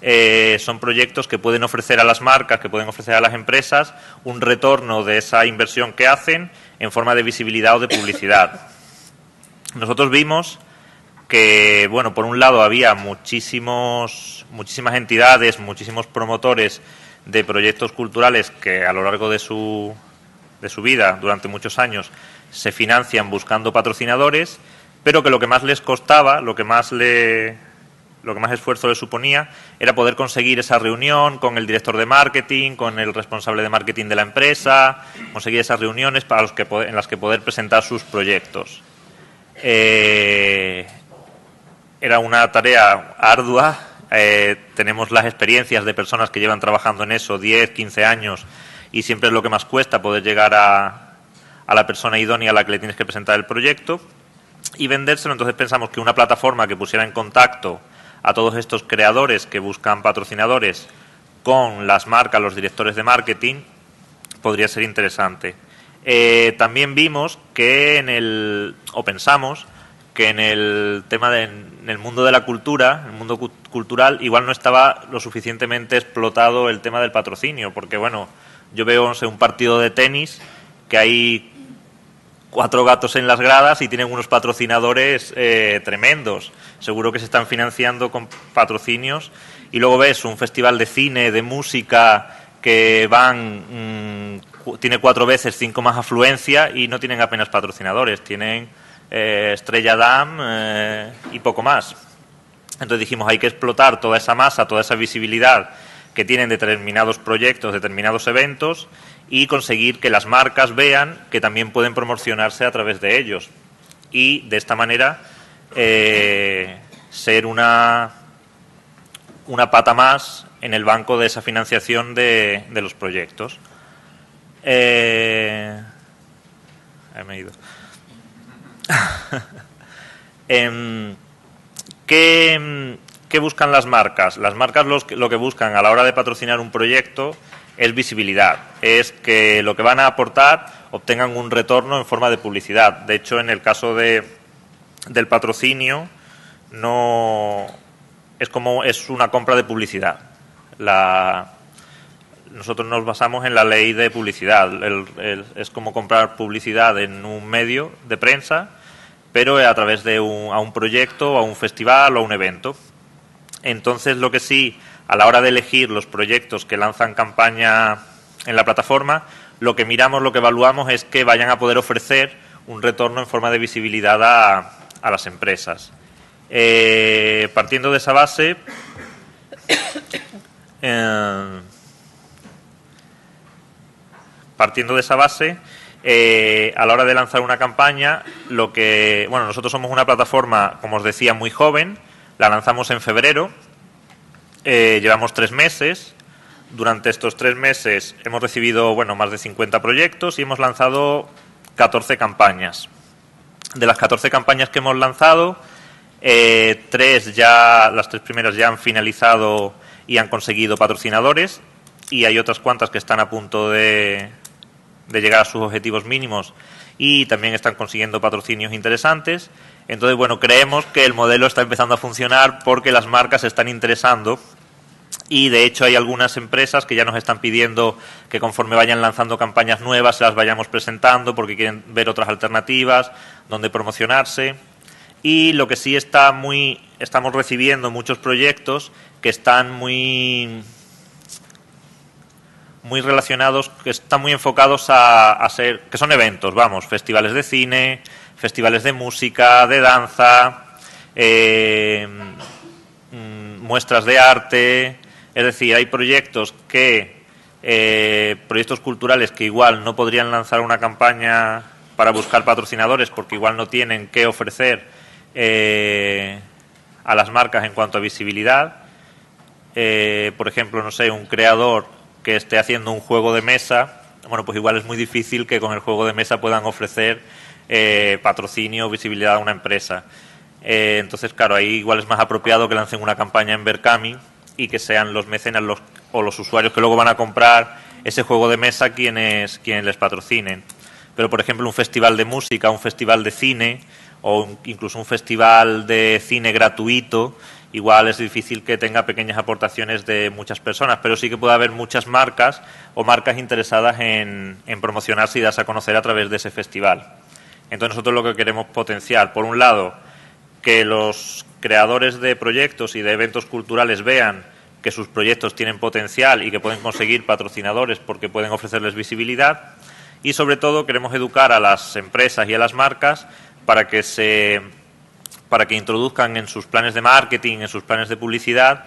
Speaker 5: eh, son proyectos que pueden ofrecer a las marcas, que pueden ofrecer a las empresas un retorno de esa inversión que hacen en forma de visibilidad o de publicidad. Nosotros vimos que, bueno, por un lado había muchísimos, muchísimas entidades, muchísimos promotores de proyectos culturales que a lo largo de su, de su vida, durante muchos años, se financian buscando patrocinadores, pero que lo que más les costaba, lo que más le, lo que más esfuerzo le suponía era poder conseguir esa reunión con el director de marketing, con el responsable de marketing de la empresa, conseguir esas reuniones para los que, en las que poder presentar sus proyectos. Eh, era una tarea ardua. Eh, tenemos las experiencias de personas que llevan trabajando en eso 10, 15 años y siempre es lo que más cuesta poder llegar a, a la persona idónea a la que le tienes que presentar el proyecto y vendérselo. Entonces pensamos que una plataforma que pusiera en contacto a todos estos creadores que buscan patrocinadores con las marcas, los directores de marketing, podría ser interesante. Eh, también vimos que en el, o pensamos, que en el tema de, en el mundo de la cultura, el mundo cultural, igual no estaba lo suficientemente explotado el tema del patrocinio, porque bueno, yo veo un partido de tenis que hay cuatro gatos en las gradas y tienen unos patrocinadores eh, tremendos. Seguro que se están financiando con patrocinios. Y luego ves un festival de cine, de música, que van, mm, tiene cuatro veces cinco más afluencia y no tienen apenas patrocinadores. Tienen eh, Estrella Dam eh, y poco más. Entonces dijimos, hay que explotar toda esa masa, toda esa visibilidad que tienen determinados proyectos, determinados eventos y conseguir que las marcas vean que también pueden promocionarse a través de ellos. Y de esta manera eh, ser una, una pata más en el banco de esa financiación de, de los proyectos. Eh, he. Em, ¿qué, ¿qué, buscan las marcas? Las marcas lo que buscan a la hora de patrocinar un proyecto es visibilidad, es que lo que van a aportar obtengan un retorno en forma de publicidad. De hecho, en el caso de, del patrocinio, no es como es una compra de publicidad. Nosotros nos basamos en la ley de publicidad. es como comprar publicidad en un medio de prensa, pero a través de un, a un proyecto, a un festival o a un evento. Entonces, lo que sí a la hora de elegir los proyectos que lanzan campaña en la plataforma, lo que miramos, lo que evaluamos es que vayan a poder ofrecer un retorno en forma de visibilidad a, las empresas. Eh, partiendo de esa base, eh, partiendo de esa base, eh, a la hora de lanzar una campaña, lo que, bueno, nosotros somos una plataforma, como os decía, muy joven, la lanzamos en febrero, eh, llevamos tres meses. Durante estos tres meses hemos recibido bueno, más de 50 proyectos y hemos lanzado 14 campañas. De las 14 campañas que hemos lanzado, eh, tres ya, las tres primeras ya han finalizado y han conseguido patrocinadores y hay otras cuantas que están a punto de, de llegar a sus objetivos mínimos y también están consiguiendo patrocinios interesantes. Entonces, bueno, creemos que el modelo está empezando a funcionar porque las marcas están interesando y de hecho hay algunas empresas que ya nos están pidiendo que conforme vayan lanzando campañas nuevas se las vayamos presentando porque quieren ver otras alternativas, donde promocionarse. Y lo que sí está muy, estamos recibiendo muchos proyectos que están muy muy relacionados, que están muy enfocados a, ser, que son eventos, vamos, festivales de cine, festivales de música, de danza, eh, mm, muestras de arte, es decir, hay proyectos que, eh, proyectos culturales que igual no podrían lanzar una campaña para buscar patrocinadores porque igual no tienen que ofrecer eh, a las marcas en cuanto a visibilidad. Eh, por ejemplo, no sé, un creador que esté haciendo un juego de mesa, bueno, pues igual es muy difícil que con el juego de mesa puedan ofrecer patrocinio o visibilidad a una empresa. entonces, claro, ahí igual es más apropiado que lancen una campaña en Berkami y que sean los mecenas o los usuarios que luego van a comprar ese juego de mesa quienes, quienes les patrocinen. Pero, por ejemplo, un festival de música, un festival de cine o incluso un festival de cine gratuito, igual es difícil que tenga pequeñas aportaciones de muchas personas, pero sí que puede haber muchas marcas o marcas interesadas en, en promocionarse y darse a conocer a través de ese festival. Entonces nosotros lo que queremos potenciar, por un lado, que los creadores de proyectos y de eventos culturales vean que sus proyectos tienen potencial y que pueden conseguir patrocinadores porque pueden ofrecerles visibilidad. Y sobre todo queremos educar a las empresas y a las marcas para que se para que introduzcan en sus planes de marketing, en sus planes de publicidad,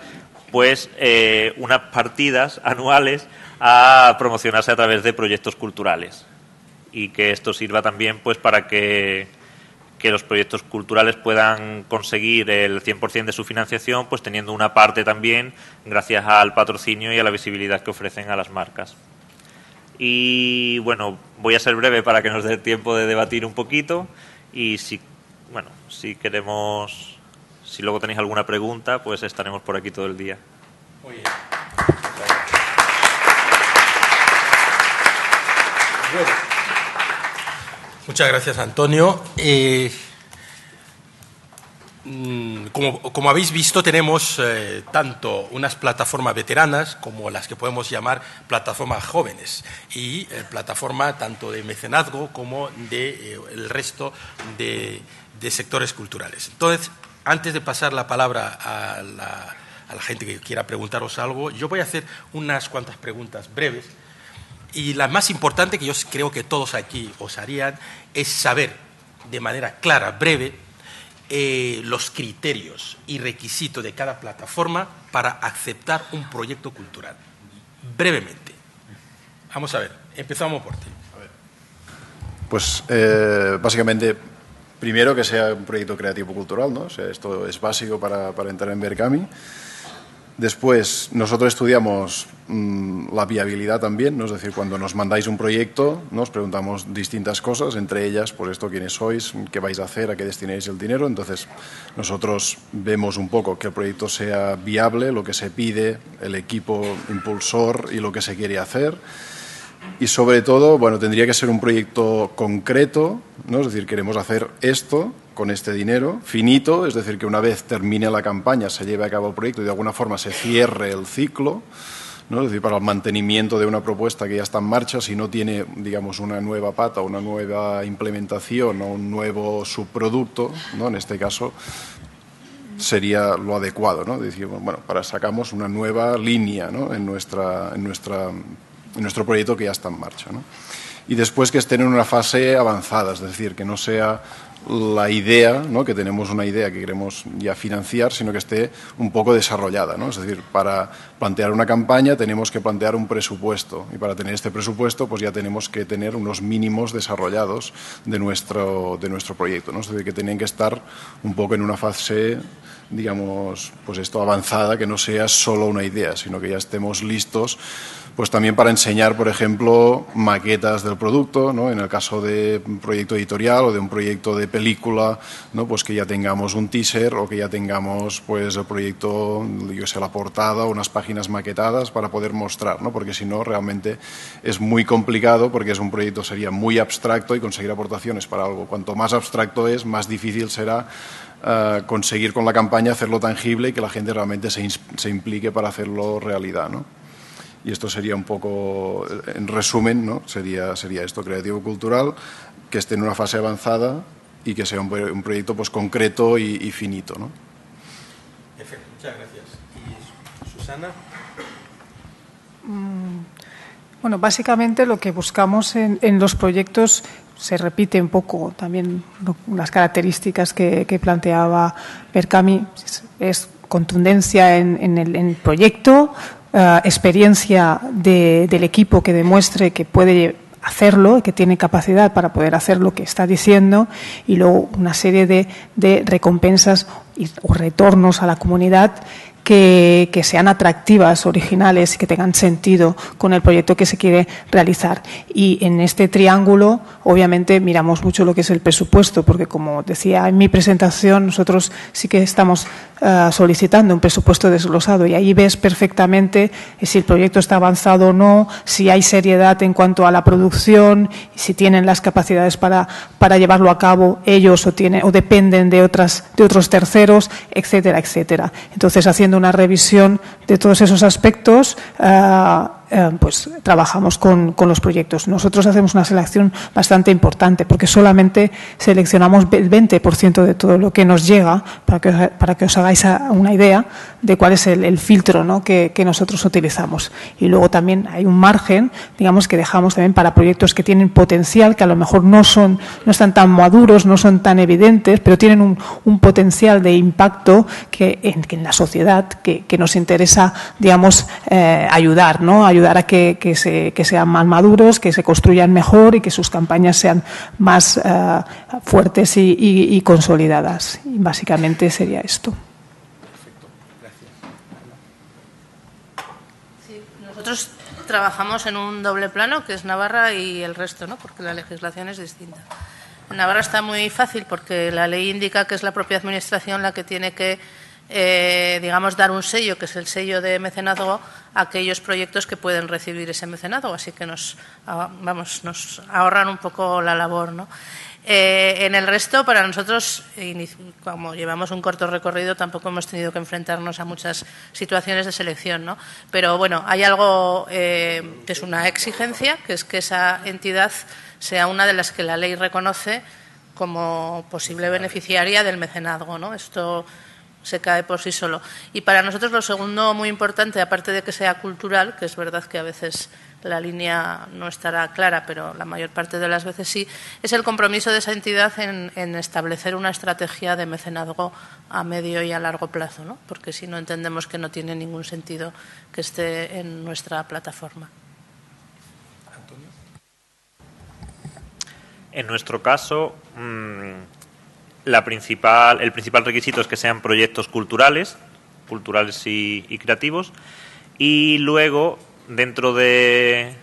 Speaker 5: pues eh, unas partidas anuales a promocionarse a través de proyectos culturales. Y que esto sirva también pues para que que los proyectos culturales puedan conseguir el 100% de su financiación, pues teniendo una parte también gracias al patrocinio y a la visibilidad que ofrecen a las marcas. Y bueno, voy a ser breve para que nos dé tiempo de debatir un poquito y si bueno, si queremos si luego tenéis alguna pregunta, pues estaremos por aquí todo el día. Muy bien.
Speaker 1: Muchas gracias, Antonio. Eh, mm, como, habéis visto, tenemos eh, tanto unas plataformas veteranas como las que podemos llamar plataformas jóvenes y eh, plataforma tanto de mecenazgo como de el resto de, sectores culturales. Entonces, antes de pasar la palabra a la, a la gente que quiera preguntaros algo, yo voy a hacer unas cuantas preguntas breves y la más importante que yo creo que todos aquí os harían es saber de manera clara, breve, eh, los criterios y requisitos de cada plataforma para aceptar un proyecto cultural. Brevemente. Vamos a ver, empezamos por ti.
Speaker 2: Pues eh, básicamente, primero que sea un proyecto creativo cultural, ¿no? esto es básico para, entrar en Berkami. Después, nosotros estudiamos mm, la viabilidad también, ¿no? es decir, cuando nos mandáis un proyecto, nos preguntamos distintas cosas, entre ellas, por esto, quiénes sois, qué vais a hacer, a qué destináis el dinero. Entonces, nosotros vemos un poco que el proyecto sea viable, lo que se pide, el equipo impulsor y lo que se quiere hacer. Y sobre todo, bueno, tendría que ser un proyecto concreto, ¿no? es decir, queremos hacer esto con este dinero, finito, es decir, que una vez termine la campaña se lleve a cabo el proyecto y de alguna forma se cierre el ciclo, ¿no? es decir, para el mantenimiento de una propuesta que ya está en marcha, si no tiene, digamos, una nueva pata, una nueva implementación o un nuevo subproducto, ¿no? en este caso, sería lo adecuado, ¿no? Decir, bueno, para sacamos una nueva línea ¿no? en, nuestra, en, nuestra, nuestro proyecto que ya está en marcha. ¿no? Y después que estén en una fase avanzada, es decir, que no sea la idea, ¿no? que tenemos una idea que queremos ya financiar, sino que esté un poco desarrollada. ¿no? Es decir, para plantear una campaña tenemos que plantear un presupuesto y para tener este presupuesto pues ya tenemos que tener unos mínimos desarrollados de nuestro, de nuestro proyecto. ¿no? Es decir, que tienen que estar un poco en una fase digamos, pues esto avanzada, que no sea solo una idea, sino que ya estemos listos pues también para enseñar, por ejemplo, maquetas del producto, ¿no? en el caso de un proyecto editorial o de un proyecto de película, ¿no? pues que ya tengamos un teaser o que ya tengamos pues el proyecto, yo sé, la portada o unas páginas maquetadas para poder mostrar, ¿no? porque si no realmente es muy complicado porque es un proyecto sería muy abstracto y conseguir aportaciones para algo. Cuanto más abstracto es, más difícil será uh, conseguir con la campaña hacerlo tangible y que la gente realmente se, se implique para hacerlo realidad. ¿no? Y esto sería un poco, en resumen, ¿no? sería, sería esto, creativo-cultural, que esté en una fase avanzada y que sea un, un proyecto pues, concreto y, y finito. ¿no?
Speaker 1: Perfecto, muchas gracias. ¿Y Susana?
Speaker 3: Mm, bueno, básicamente lo que buscamos en, en, los proyectos se repite un poco también las características que, que planteaba Berkami, es, es contundencia en, en, el, en el proyecto, uh, experiencia de, del equipo que demuestre que puede hacerlo, que tiene capacidad para poder hacer lo que está diciendo y luego una serie de, recompensas o retornos a la comunidad que, sean atractivas, originales, que tengan sentido con el proyecto que se quiere realizar. Y en este triángulo, obviamente, miramos mucho lo que es el presupuesto, porque como decía en mi presentación, nosotros sí que estamos uh, solicitando un presupuesto desglosado y ahí ves perfectamente si el proyecto está avanzado o no, si hay seriedad en cuanto a la producción, si tienen las capacidades para, para llevarlo a cabo ellos o, tiene, o dependen de, otras, de otros terceros, etcétera, etcétera. Entonces, haciendo una revisión de todos esos aspectos, uh, eh, pues trabajamos con, con, los proyectos. Nosotros hacemos una selección bastante importante porque solamente seleccionamos el 20% de todo lo que nos llega para que, para que os hagáis una idea de cuál es el, filtro ¿no? que, que, nosotros utilizamos. Y luego también hay un margen, digamos, que dejamos también para proyectos que tienen potencial, que a lo mejor no, son, no están tan maduros, no son tan evidentes, pero tienen un, un potencial de impacto que en, que en la sociedad que, que, nos interesa, digamos, eh, ayudar, ¿no? ayudar ayudar a que, que, se, que, sean más maduros, que se construyan mejor y que sus campañas sean más uh, fuertes y, y, consolidadas. Y básicamente sería esto.
Speaker 4: Perfecto, gracias. Sí, nosotros trabajamos en un doble plano, que es Navarra y el resto, ¿no? porque la legislación es distinta. En Navarra está muy fácil porque la ley indica que es la propia administración la que tiene que eh, digamos, dar un sello, que es el sello de mecenazgo, aquellos proyectos que pueden recibir ese mecenazgo. Así que nos, ah, vamos, nos ahorran un poco la labor. ¿no? Eh, en el resto, para nosotros, como llevamos un corto recorrido, tampoco hemos tenido que enfrentarnos a muchas situaciones de selección. ¿no? Pero bueno, hay algo eh, que es una exigencia, que es que esa entidad sea una de las que la ley reconoce como posible beneficiaria del mecenazgo. ¿no? Esto se cae por sí solo. Y para nosotros lo segundo muy importante, aparte de que sea cultural, que es verdad que a veces la línea no estará clara, pero la mayor parte de las veces sí, es el compromiso de esa entidad en, en establecer una estrategia de mecenazgo a medio y a largo plazo, ¿no? porque si no entendemos que no tiene ningún sentido que esté en nuestra plataforma.
Speaker 5: Antonio. En nuestro caso, mmm la principal, el principal requisito es que sean proyectos culturales, culturales y, y creativos, y luego, dentro de,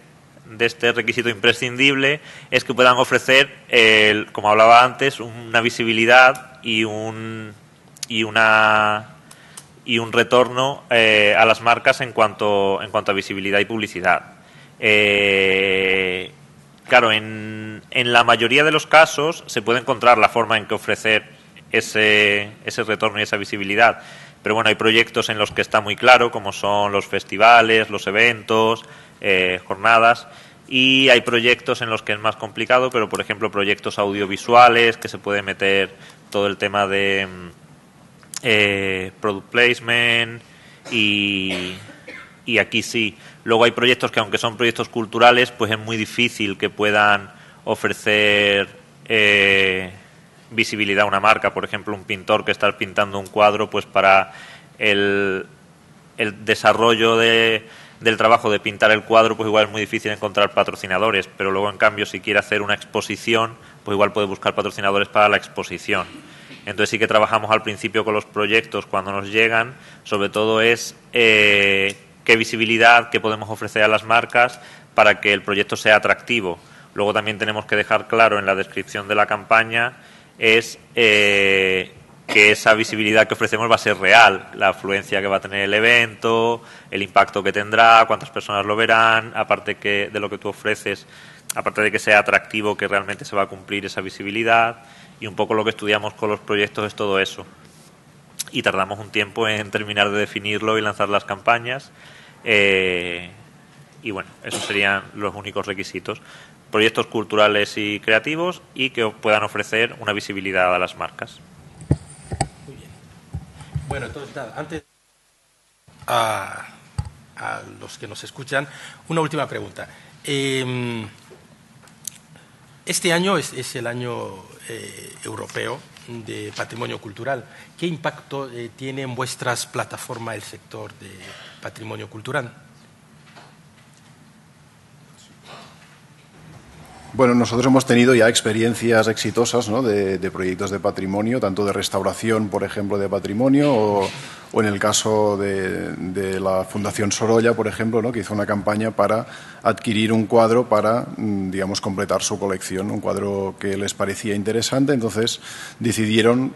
Speaker 5: de, este requisito imprescindible, es que puedan ofrecer, el, como hablaba antes, una visibilidad y un, y una y un retorno eh, a las marcas en cuanto, en cuanto a visibilidad y publicidad. Eh, Claro, en, en, la mayoría de los casos se puede encontrar la forma en que ofrecer ese, ese retorno y esa visibilidad. Pero bueno, hay proyectos en los que está muy claro, como son los festivales, los eventos, eh, jornadas. Y hay proyectos en los que es más complicado, pero por ejemplo proyectos audiovisuales, que se puede meter todo el tema de eh, product placement y, y aquí sí. Luego hay proyectos que, aunque son proyectos culturales, pues es muy difícil que puedan ofrecer eh, visibilidad a una marca. Por ejemplo, un pintor que está pintando un cuadro, pues para el, desarrollo de, del trabajo de pintar el cuadro, pues igual es muy difícil encontrar patrocinadores. Pero luego, en cambio, si quiere hacer una exposición, pues igual puede buscar patrocinadores para la exposición. Entonces sí que trabajamos al principio con los proyectos cuando nos llegan, sobre todo es eh, qué visibilidad, qué podemos ofrecer a las marcas para que el proyecto sea atractivo. Luego también tenemos que dejar claro en la descripción de la campaña es eh, que esa visibilidad que ofrecemos va a ser real, la afluencia que va a tener el evento, el impacto que tendrá, cuántas personas lo verán, aparte que de lo que tú ofreces, aparte de que sea atractivo, que realmente se va a cumplir esa visibilidad y un poco lo que estudiamos con los proyectos es todo eso. Y tardamos un tiempo en terminar de definirlo y lanzar las campañas. Eh, y bueno, esos serían los únicos requisitos. Proyectos culturales y creativos y que puedan ofrecer una visibilidad a las marcas.
Speaker 1: Bueno, entonces, nada, antes a, los que nos escuchan, una última pregunta. Em, este año es, el año eh, europeo de patrimonio cultural. ¿Qué impacto eh, tiene en vuestras plataformas el sector de patrimonio cultural?
Speaker 2: Bueno, nosotros hemos tenido ya experiencias exitosas ¿no? de, proyectos de patrimonio, tanto de restauración, por ejemplo, de patrimonio, o, en el caso de, la Fundación Sorolla, por ejemplo, ¿no? que hizo una campaña para adquirir un cuadro para, mm, digamos, completar su colección, un cuadro que les parecía interesante, entonces decidieron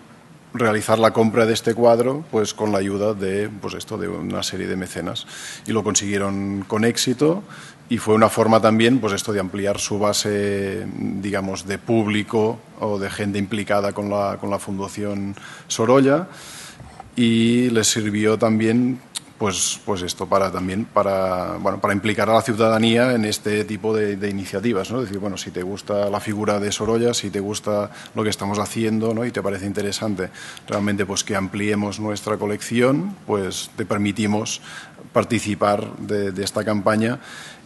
Speaker 2: realizar la compra de este cuadro pues con la ayuda de pues esto de una serie de mecenas y lo consiguieron con éxito y fue una forma también, pues esto de ampliar su base, digamos, de público o de gente implicada con la, con la Fundación Sorolla y les sirvió también pues, pues esto para también para, bueno, para implicar a la ciudadanía en este tipo de, iniciativas, ¿no? decir, bueno, si te gusta la figura de Sorolla, si te gusta lo que estamos haciendo, ¿no? Y te parece interesante realmente pues que ampliemos nuestra colección, pues te permitimos participar de, esta campaña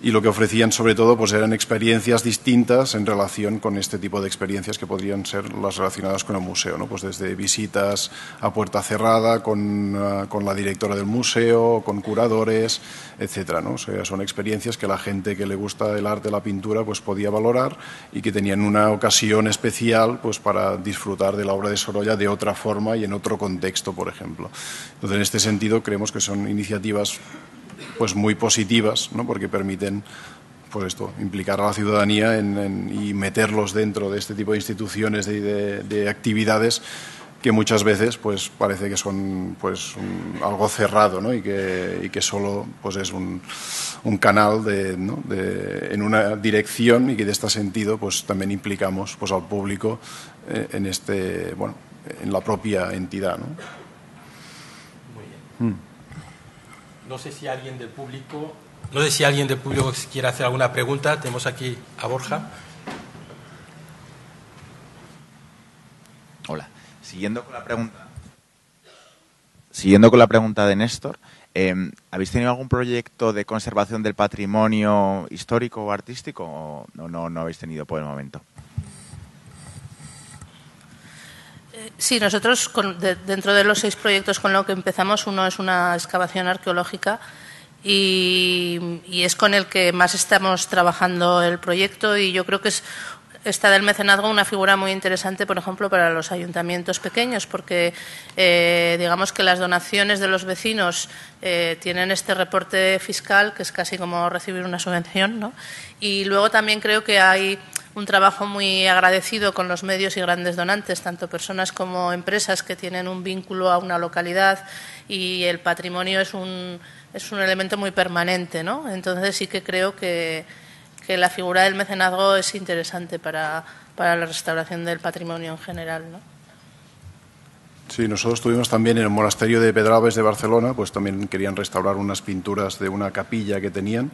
Speaker 2: y lo que ofrecían sobre todo pues eran experiencias distintas en relación con este tipo de experiencias que podrían ser las relacionadas con el museo, ¿no? pues desde visitas a puerta cerrada con, ah, con la directora del museo, con curadores, etcétera, ¿no? Son experiencias que la gente que le gusta el arte, la pintura, pues podía valorar y que tenían una ocasión especial pues para disfrutar de la obra de Sorolla de otra forma y en otro contexto, por ejemplo. Entonces, en este sentido, creemos que son iniciativas pues muy positivas, ¿no? porque permiten pues esto, implicar a la ciudadanía y meterlos dentro de este tipo de instituciones y de, actividades que muchas veces pues parece que son pues algo cerrado ¿no? y, que, y que solo pues es un, un canal de, ¿no? de, en una dirección y que de este sentido pues también implicamos pues al público eh, en este bueno en la propia entidad ¿no?
Speaker 1: Muy bien. Mm. No sé si alguien del público, no sé si alguien del público quiere hacer alguna pregunta. Tenemos aquí a Borja.
Speaker 6: Hola. Siguiendo con la pregunta. Siguiendo con la pregunta de Néstor, em, ¿habéis tenido algún proyecto de conservación del patrimonio histórico o artístico o no, no, no habéis tenido por el momento?
Speaker 4: Sí, nosotros dentro de los seis proyectos con los que empezamos, uno es una excavación arqueológica y, es con el que más estamos trabajando el proyecto y yo creo que es está del mecenazgo una figura muy interesante, por ejemplo, para los ayuntamientos pequeños, porque eh, digamos que las donaciones de los vecinos eh, tienen este reporte fiscal, que es casi como recibir una subvención, ¿no? Y luego también creo que hay un trabajo muy agradecido con los medios y grandes donantes, tanto personas como empresas que tienen un vínculo a una localidad y el patrimonio es un, es un elemento muy permanente. ¿no? Entonces sí que creo que, que la figura del mecenazgo es interesante para, para la restauración del patrimonio en general. ¿no?
Speaker 2: Sí, nosotros estuvimos también en el monasterio de Pedralbes de Barcelona, pues también querían restaurar unas pinturas de una capilla que tenían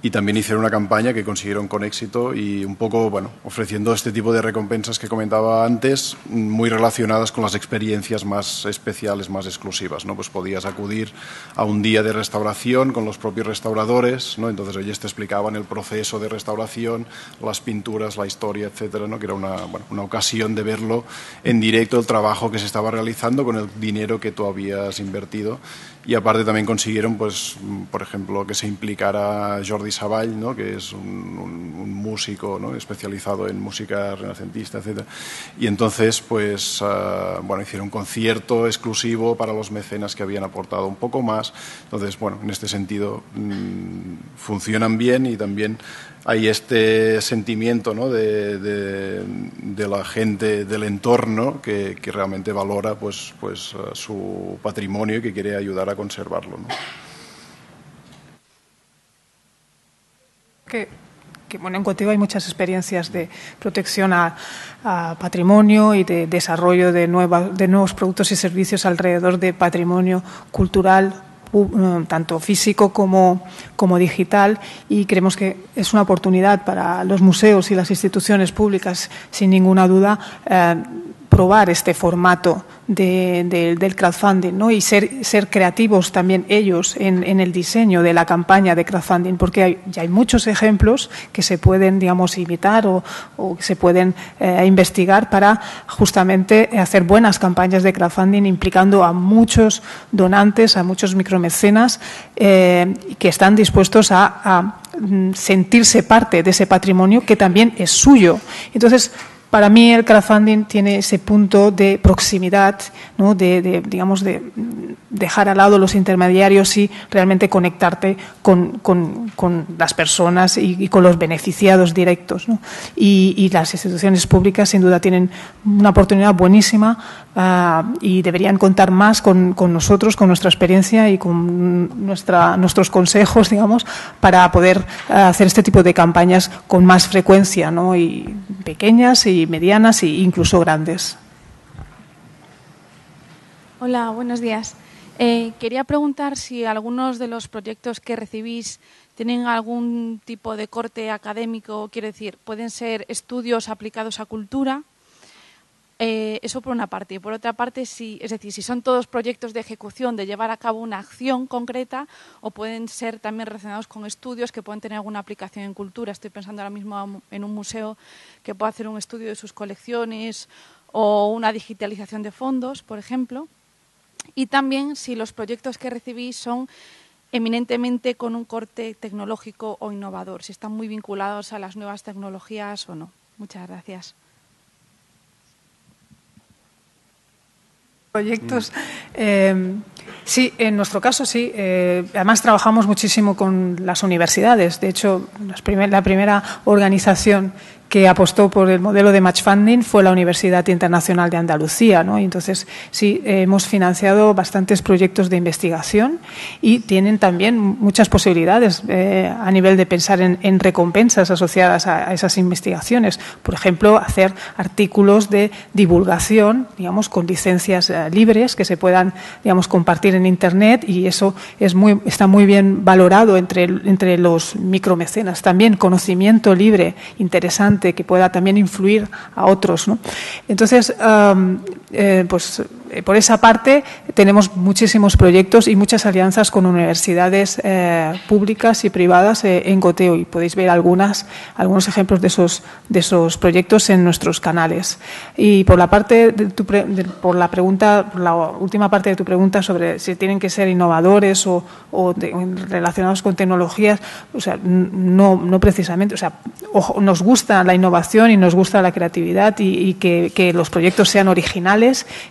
Speaker 2: y también hicieron una campaña que consiguieron con éxito y un poco, bueno, ofreciendo este tipo de recompensas que comentaba antes, muy relacionadas con las experiencias más especiales, más exclusivas, ¿no? Pues podías acudir a un día de restauración con los propios restauradores, ¿no? Entonces ellos te explicaban el proceso de restauración, las pinturas, la historia, etcétera, ¿no? Que era una, una ocasión de verlo en directo el trabajo que se estaba realizando con el dinero que tú habías invertido y aparte también consiguieron, pues, por ejemplo, que se implicara Jordi Savall, ¿no? que es un, músico ¿no? especializado en música renacentista, etc. Y entonces, pues, uh, bueno, hicieron un concierto exclusivo para los mecenas que habían aportado un poco más. Entonces, bueno, en este sentido mmm, funcionan bien y también hay este sentimiento ¿no? de, de, la gente del entorno que, que realmente valora pues, pues, su patrimonio y que quiere ayudar a conservarlo. ¿no?
Speaker 3: Que, que, bueno, en Contigo hay muchas experiencias de protección a, a patrimonio y de desarrollo de, nueva, de nuevos productos y servicios alrededor de patrimonio cultural, tanto físico como, como, digital y creemos que es una oportunidad para los museos y las instituciones públicas, sin ninguna duda, eh, probar este formato de, de, del crowdfunding ¿no? y ser, creativos también ellos en, en, el diseño de la campaña de crowdfunding, porque hay, ya hay muchos ejemplos que se pueden, digamos, imitar o, se pueden eh, investigar para justamente hacer buenas campañas de crowdfunding implicando a muchos donantes, a muchos micromecenas eh, que están dispuestos a, a sentirse parte de ese patrimonio que también es suyo. Entonces, para mí el crowdfunding tiene ese punto de proximidad, ¿no? de, digamos, de dejar al lado los intermediarios y realmente conectarte con, con, con las personas y, con los beneficiados directos. Y, y, las instituciones públicas, sin duda, tienen una oportunidad buenísima uh, y deberían contar más con, con, nosotros, con nuestra experiencia y con nuestra, nuestros consejos, digamos, para poder uh, hacer este tipo de campañas con más frecuencia ¿no? y pequeñas y medianas e incluso grandes.
Speaker 7: Hola, buenos días. Eh, quería preguntar si algunos de los proyectos que recibís tienen algún tipo de corte académico, quiero decir, pueden ser estudios aplicados a cultura. Eh, eso por una parte. Y por otra parte, si, es decir, si son todos proyectos de ejecución, de llevar a cabo una acción concreta, o pueden ser también relacionados con estudios que pueden tener alguna aplicación en cultura. Estoy pensando ahora mismo en un museo que pueda hacer un estudio de sus colecciones o una digitalización de fondos, por ejemplo y también si los proyectos que recibís son eminentemente con un corte tecnológico o innovador, si están muy vinculados a las nuevas tecnologías o no. Muchas gracias.
Speaker 3: Proyectos. Eh, sí, en nuestro caso sí. Eh, además trabajamos muchísimo con las universidades. De hecho, la primera organización que apostó por el modelo de match funding fue la Universidad Internacional de Andalucía. ¿no? Entonces, sí, eh, hemos financiado bastantes proyectos de investigación y tienen también muchas posibilidades eh, a nivel de pensar en, en recompensas asociadas a, a, esas investigaciones. Por ejemplo, hacer artículos de divulgación, digamos, con licencias eh, libres que se puedan, digamos, compartir en Internet y eso es muy, está muy bien valorado entre, entre los micromecenas. También conocimiento libre, interesante que pueda también influir a otros. ¿no? Entonces, eh, pues eh, por esa parte tenemos muchísimos proyectos y muchas alianzas con universidades eh, públicas y privadas en goteo y podéis ver algunas, algunos ejemplos de esos, de esos proyectos en nuestros canales. Y por la parte de tu pre, por la pregunta, por la última parte de tu pregunta sobre si tienen que ser innovadores o, relacionados con tecnologías, o sea, no, no precisamente, o sea, ojo, nos gusta la innovación y nos gusta la creatividad y, y que, que los proyectos sean originales,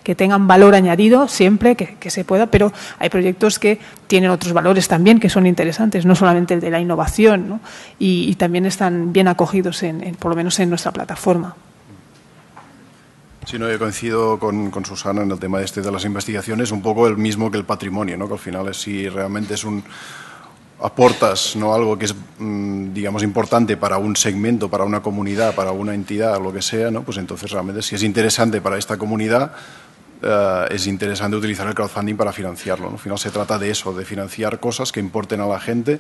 Speaker 3: que tengan valor añadido siempre que, que, se pueda, pero hay proyectos que tienen otros valores también que son interesantes, no solamente el de la innovación, ¿no? y, y, también están bien acogidos, en, en, por lo menos en nuestra plataforma.
Speaker 2: Sí, no, yo coincido con, con, Susana en el tema este de las investigaciones, un poco el mismo que el patrimonio, ¿no? que al final es, si realmente es un aportas no algo que es mm, digamos importante para un segmento, para una comunidad, para una entidad, lo que sea, ¿no? pues entonces realmente si es interesante para esta comunidad, Uh, es interesante utilizar el crowdfunding para financiarlo. ¿no? Al final se trata de eso, de financiar cosas que importen a la gente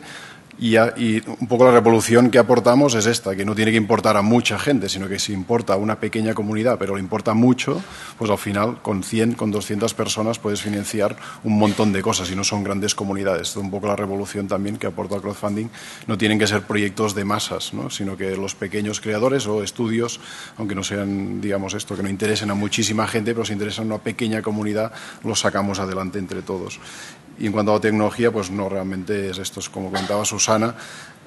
Speaker 2: y, y, un poco la revolución que aportamos es esta, que no tiene que importar a mucha gente, sino que si importa a una pequeña comunidad, pero le importa mucho, pues al final con 100, con 200 personas puedes financiar un montón de cosas y no son grandes comunidades. Es un poco la revolución también que aporta el crowdfunding. No tienen que ser proyectos de masas, ¿no? sino que los pequeños creadores o estudios, aunque no sean, digamos, esto, que no interesen a muchísima gente, pero si interesan a una pequeña comunidad, los sacamos adelante entre todos. Y en cuanto a tecnología, pues no, realmente es esto, es como comentaba Susana,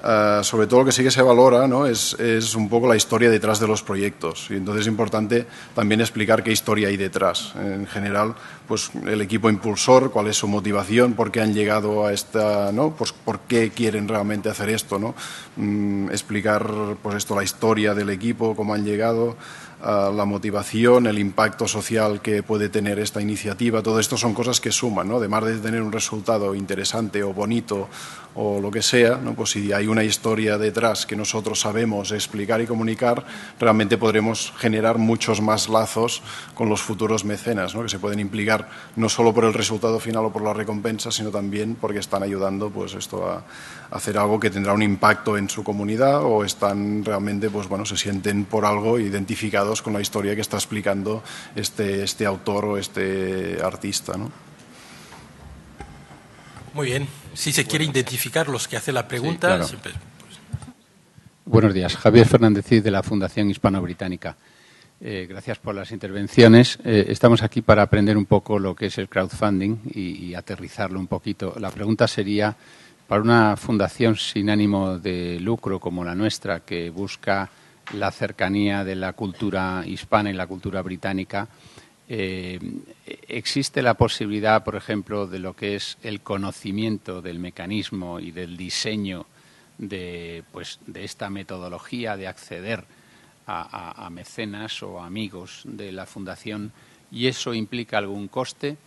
Speaker 2: Uh, sobre todo lo que sí que se valora ¿no? es, es, un poco la historia detrás de los proyectos. Y entonces es importante también explicar qué historia hay detrás. En general, pues el equipo impulsor, cuál es su motivación, por qué han llegado a esta, ¿no? Pues por qué quieren realmente hacer esto, ¿no? Mm, explicar pues esto, la historia del equipo, cómo han llegado la motivación, el impacto social que puede tener esta iniciativa, todo esto son cosas que suman, ¿no? Además de tener un resultado interesante o bonito o lo que sea, ¿no? pues si hay una historia detrás que nosotros sabemos explicar y comunicar, realmente podremos generar muchos más lazos con los futuros mecenas, ¿no? que se pueden implicar no solo por el resultado final o por la recompensa, sino también porque están ayudando pues, esto a, hacer algo que tendrá un impacto en su comunidad o están realmente, pues bueno, se sienten por algo identificados con la historia que está explicando este, este autor o este artista. ¿no?
Speaker 1: Muy bien. Si se quiere identificar los que hacen la pregunta.
Speaker 8: Buenos días. Javier Fernández de la Fundación Hispano-Británica. Eh, gracias por las intervenciones. Eh, estamos aquí para aprender un poco lo que es el crowdfunding y, y, aterrizarlo un poquito. La pregunta sería, para una fundación sin ánimo de lucro como la nuestra, que busca la cercanía de la cultura hispana y la cultura británica, eh, ¿Existe la posibilidad, por ejemplo, de lo que es el conocimiento del mecanismo y del diseño de, pues, de esta metodología de acceder a, mecenas o amigos de la fundación y eso implica algún coste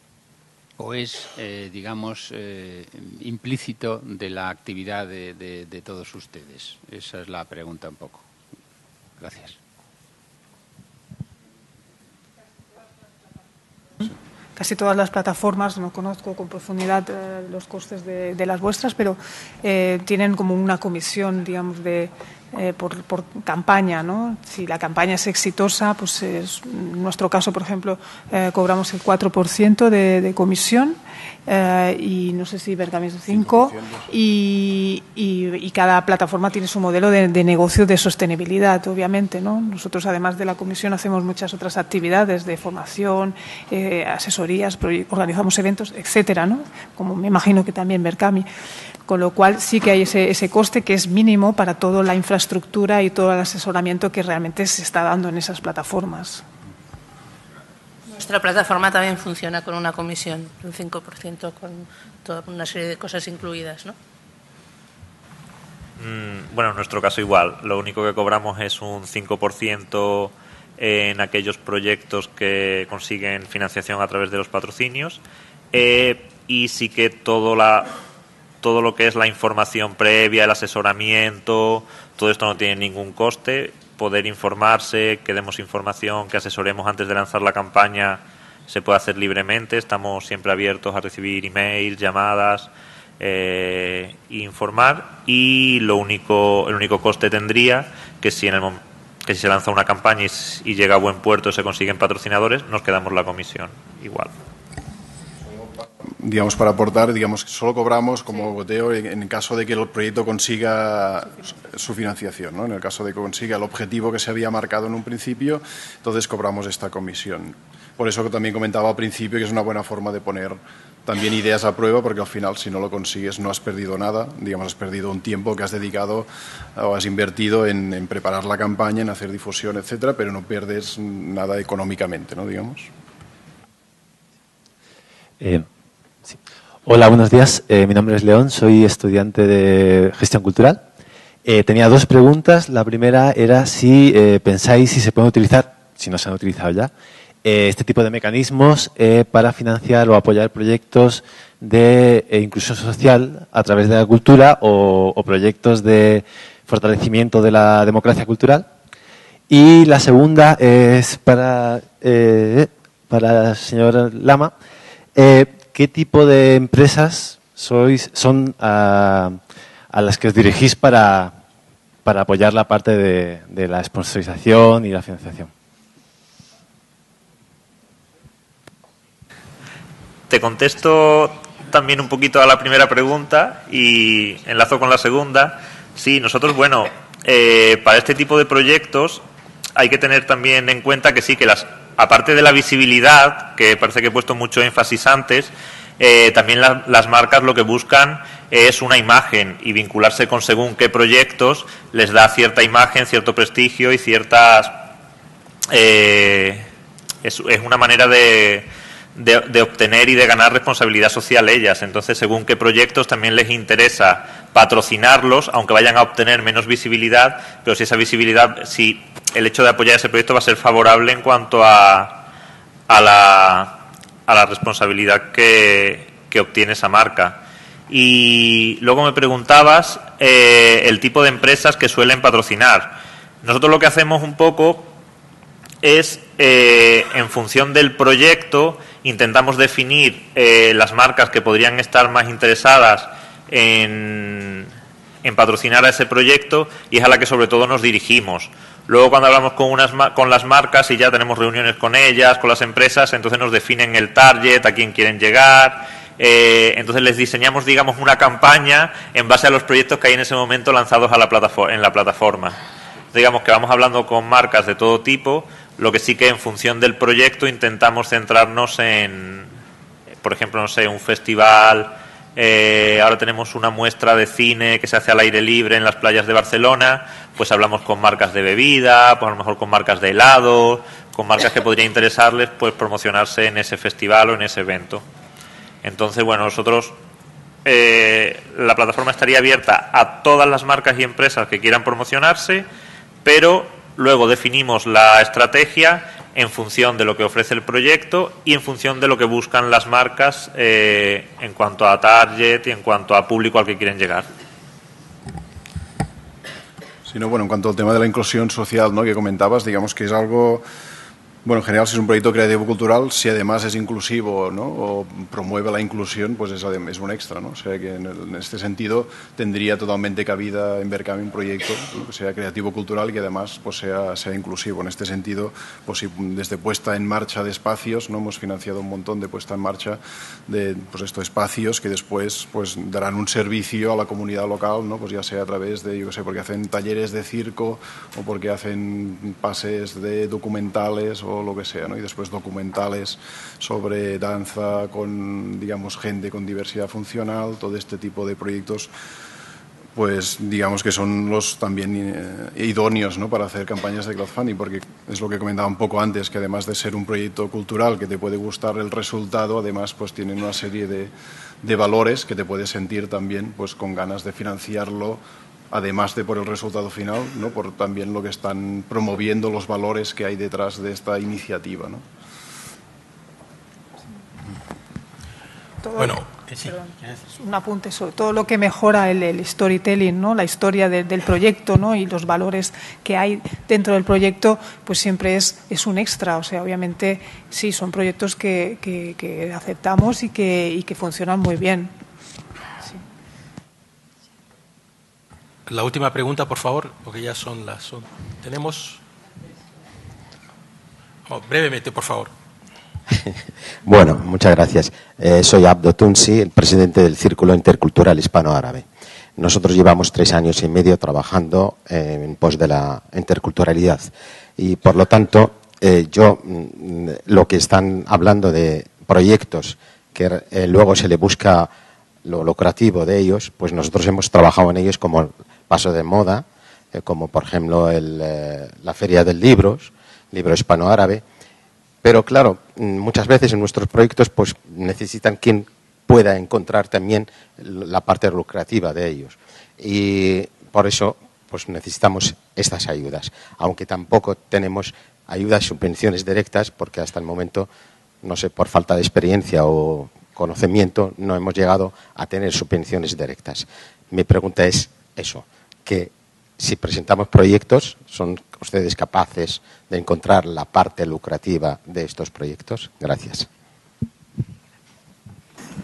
Speaker 8: o es, eh, digamos, eh, implícito de la actividad de todos ustedes? Esa es la pregunta un poco. Gracias.
Speaker 3: Casi todas las plataformas, no conozco con profundidad eh, los costes de, de, las vuestras, pero eh, tienen como una comisión, digamos, de, eh, por, por, campaña. ¿no? Si la campaña es exitosa, pues es, en nuestro caso, por ejemplo, eh, cobramos el 4% de, de comisión eh, y no sé si Bergamis 5 y, y, y, cada plataforma tiene su modelo de, de, negocio de sostenibilidad, obviamente. ¿no? Nosotros, además de la comisión, hacemos muchas otras actividades de formación, eh, asesorías, organizamos eventos, etcétera, ¿no? como me imagino que también Berkami. Con lo cual sí que hay ese, ese, coste que es mínimo para toda la infraestructura y todo el asesoramiento que realmente se está dando en esas plataformas.
Speaker 4: Nuestra plataforma también funciona con una comisión un 5%, con toda una serie de cosas incluidas, ¿no?
Speaker 5: Mm, bueno, en nuestro caso igual. Lo único que cobramos es un 5% en aquellos proyectos que consiguen financiación a través de los patrocinios. Eh, y sí que todo la todo lo que es la información previa, el asesoramiento, todo esto no tiene ningún coste. Poder informarse, que demos información, que asesoremos antes de lanzar la campaña, se puede hacer libremente. Estamos siempre abiertos a recibir emails, llamadas, eh, informar. Y lo único, el único coste tendría que si en el que si se lanza una campaña y, y llega a buen puerto se consiguen patrocinadores, nos quedamos la comisión igual
Speaker 2: digamos, para aportar, digamos, que solo cobramos como sí. goteo en, caso de que el proyecto consiga su financiación, ¿no? En el caso de que consiga el objetivo que se había marcado en un principio, entonces cobramos esta comisión. Por eso que también comentaba al principio que es una buena forma de poner también ideas a prueba, porque al final, si no lo consigues, no has perdido nada, digamos, has perdido un tiempo que has dedicado o has invertido en, en preparar la campaña, en hacer difusión, etcétera, pero no pierdes nada económicamente, ¿no? Digamos.
Speaker 9: Eh. Hola, buenos días. Eh, mi nombre es León, soy estudiante de gestión cultural. Eh, tenía dos preguntas. La primera era si eh, pensáis si se pueden utilizar, si no se han utilizado ya, este tipo de mecanismos para financiar o apoyar proyectos de inclusión social a través de la cultura o, proyectos de fortalecimiento de la democracia cultural. Y la segunda es para, para el señor Lama. Qué tipo de empresas sois, son a, a las que os dirigís para, para apoyar la parte de, de, la sponsorización y la financiación.
Speaker 5: Te contesto también un poquito a la primera pregunta y enlazo con la segunda. Sí, nosotros, bueno, eh, para este tipo de proyectos hay que tener también en cuenta que sí, que las aparte de la visibilidad, que parece que he puesto mucho énfasis antes, eh, también la, las marcas lo que buscan es una imagen y vincularse con según qué proyectos les da cierta imagen, cierto prestigio y ciertas... Eh, es, una manera de, de, obtener y de ganar responsabilidad social ellas. Entonces, según qué proyectos también les interesa patrocinarlos, aunque vayan a obtener menos visibilidad, pero si esa visibilidad, si el hecho de apoyar ese proyecto va a ser favorable en cuanto a, a, la, a la responsabilidad que, que obtiene esa marca. Y luego me preguntabas eh, el tipo de empresas que suelen patrocinar. Nosotros lo que hacemos un poco es, eh, en función del proyecto, intentamos definir eh, las marcas que podrían estar más interesadas en, en, patrocinar a ese proyecto y es a la que sobre todo nos dirigimos. Luego cuando hablamos con, unas, con las marcas y ya tenemos reuniones con ellas, con las empresas, entonces nos definen el target, a quién quieren llegar, eh, entonces les diseñamos, digamos, una campaña en base a los proyectos que hay en ese momento lanzados a la plataforma, en la plataforma. Digamos que vamos hablando con marcas de todo tipo, lo que sí que en función del proyecto intentamos centrarnos en, por ejemplo, no sé, un festival. Eh, ahora tenemos una muestra de cine que se hace al aire libre en las playas de Barcelona. Pues hablamos con marcas de bebida, pues a lo mejor con marcas de helado, con marcas que podría interesarles pues promocionarse en ese festival o en ese evento. Entonces, bueno, nosotros, eh, la plataforma estaría abierta a todas las marcas y empresas que quieran promocionarse, pero luego definimos la estrategia en función de lo que ofrece el proyecto y en función de lo que buscan las marcas eh, en cuanto a target y en cuanto a público al que quieren llegar.
Speaker 2: Sí, no, bueno, en cuanto al tema de la inclusión social ¿no? que comentabas, digamos que es algo bueno, en general, si es un proyecto creativo cultural, si además es inclusivo ¿no? o promueve la inclusión, pues es, es un extra. ¿no? O sea que en, este sentido tendría totalmente cabida en Berkami un proyecto que sea creativo cultural y que además pues, sea, sea inclusivo. En este sentido, pues, si desde puesta en marcha de espacios, ¿no? hemos financiado un montón de puesta en marcha de pues, estos espacios que después pues, darán un servicio a la comunidad local, ¿no? pues ya sea a través de, yo qué sé, porque hacen talleres de circo o porque hacen pases de documentales o lo que sea, ¿no? y después documentales sobre danza con, digamos, gente con diversidad funcional, todo este tipo de proyectos pues digamos que son los también eh, idóneos ¿no? para hacer campañas de crowdfunding, porque es lo que comentaba un poco antes, que además de ser un proyecto cultural que te puede gustar el resultado, además pues tienen una serie de, de valores que te puedes sentir también pues con ganas de financiarlo además de por el resultado final, ¿no? por también lo que están promoviendo los valores que hay detrás de esta iniciativa. ¿no?
Speaker 3: bueno, un apunte sobre todo lo que mejora el, storytelling, ¿no? la historia del proyecto ¿no? y los valores que hay dentro del proyecto, pues siempre es, es un extra. O sea, obviamente sí, son proyectos que, que, aceptamos y que, y que funcionan muy bien.
Speaker 1: La última pregunta, por favor, porque ya son las... Tenemos... Oh, brevemente, por favor.
Speaker 10: bueno, muchas gracias. Eh, soy Abdo Tunsi, el presidente del Círculo Intercultural Hispano-Árabe. Nosotros llevamos tres años y medio trabajando en pos de la interculturalidad y, por lo tanto, eh, yo mm, lo que están hablando de proyectos que eh, luego se le busca lo lucrativo de ellos, pues nosotros hemos trabajado en ellos como paso de moda, eh, como por ejemplo eh, la Feria del Libro, libro hispano-árabe. Pero claro, mm, muchas veces en nuestros proyectos pues necesitan quien pueda encontrar también la parte lucrativa de ellos. Y por eso pues necesitamos estas ayudas, aunque tampoco tenemos ayudas y subvenciones directas, porque hasta el momento, no sé, por falta de experiencia o conocimiento, no hemos llegado a tener subvenciones directas. Mi pregunta es eso, que si presentamos proyectos, ¿son ustedes capaces de encontrar la parte lucrativa de estos proyectos? Gracias.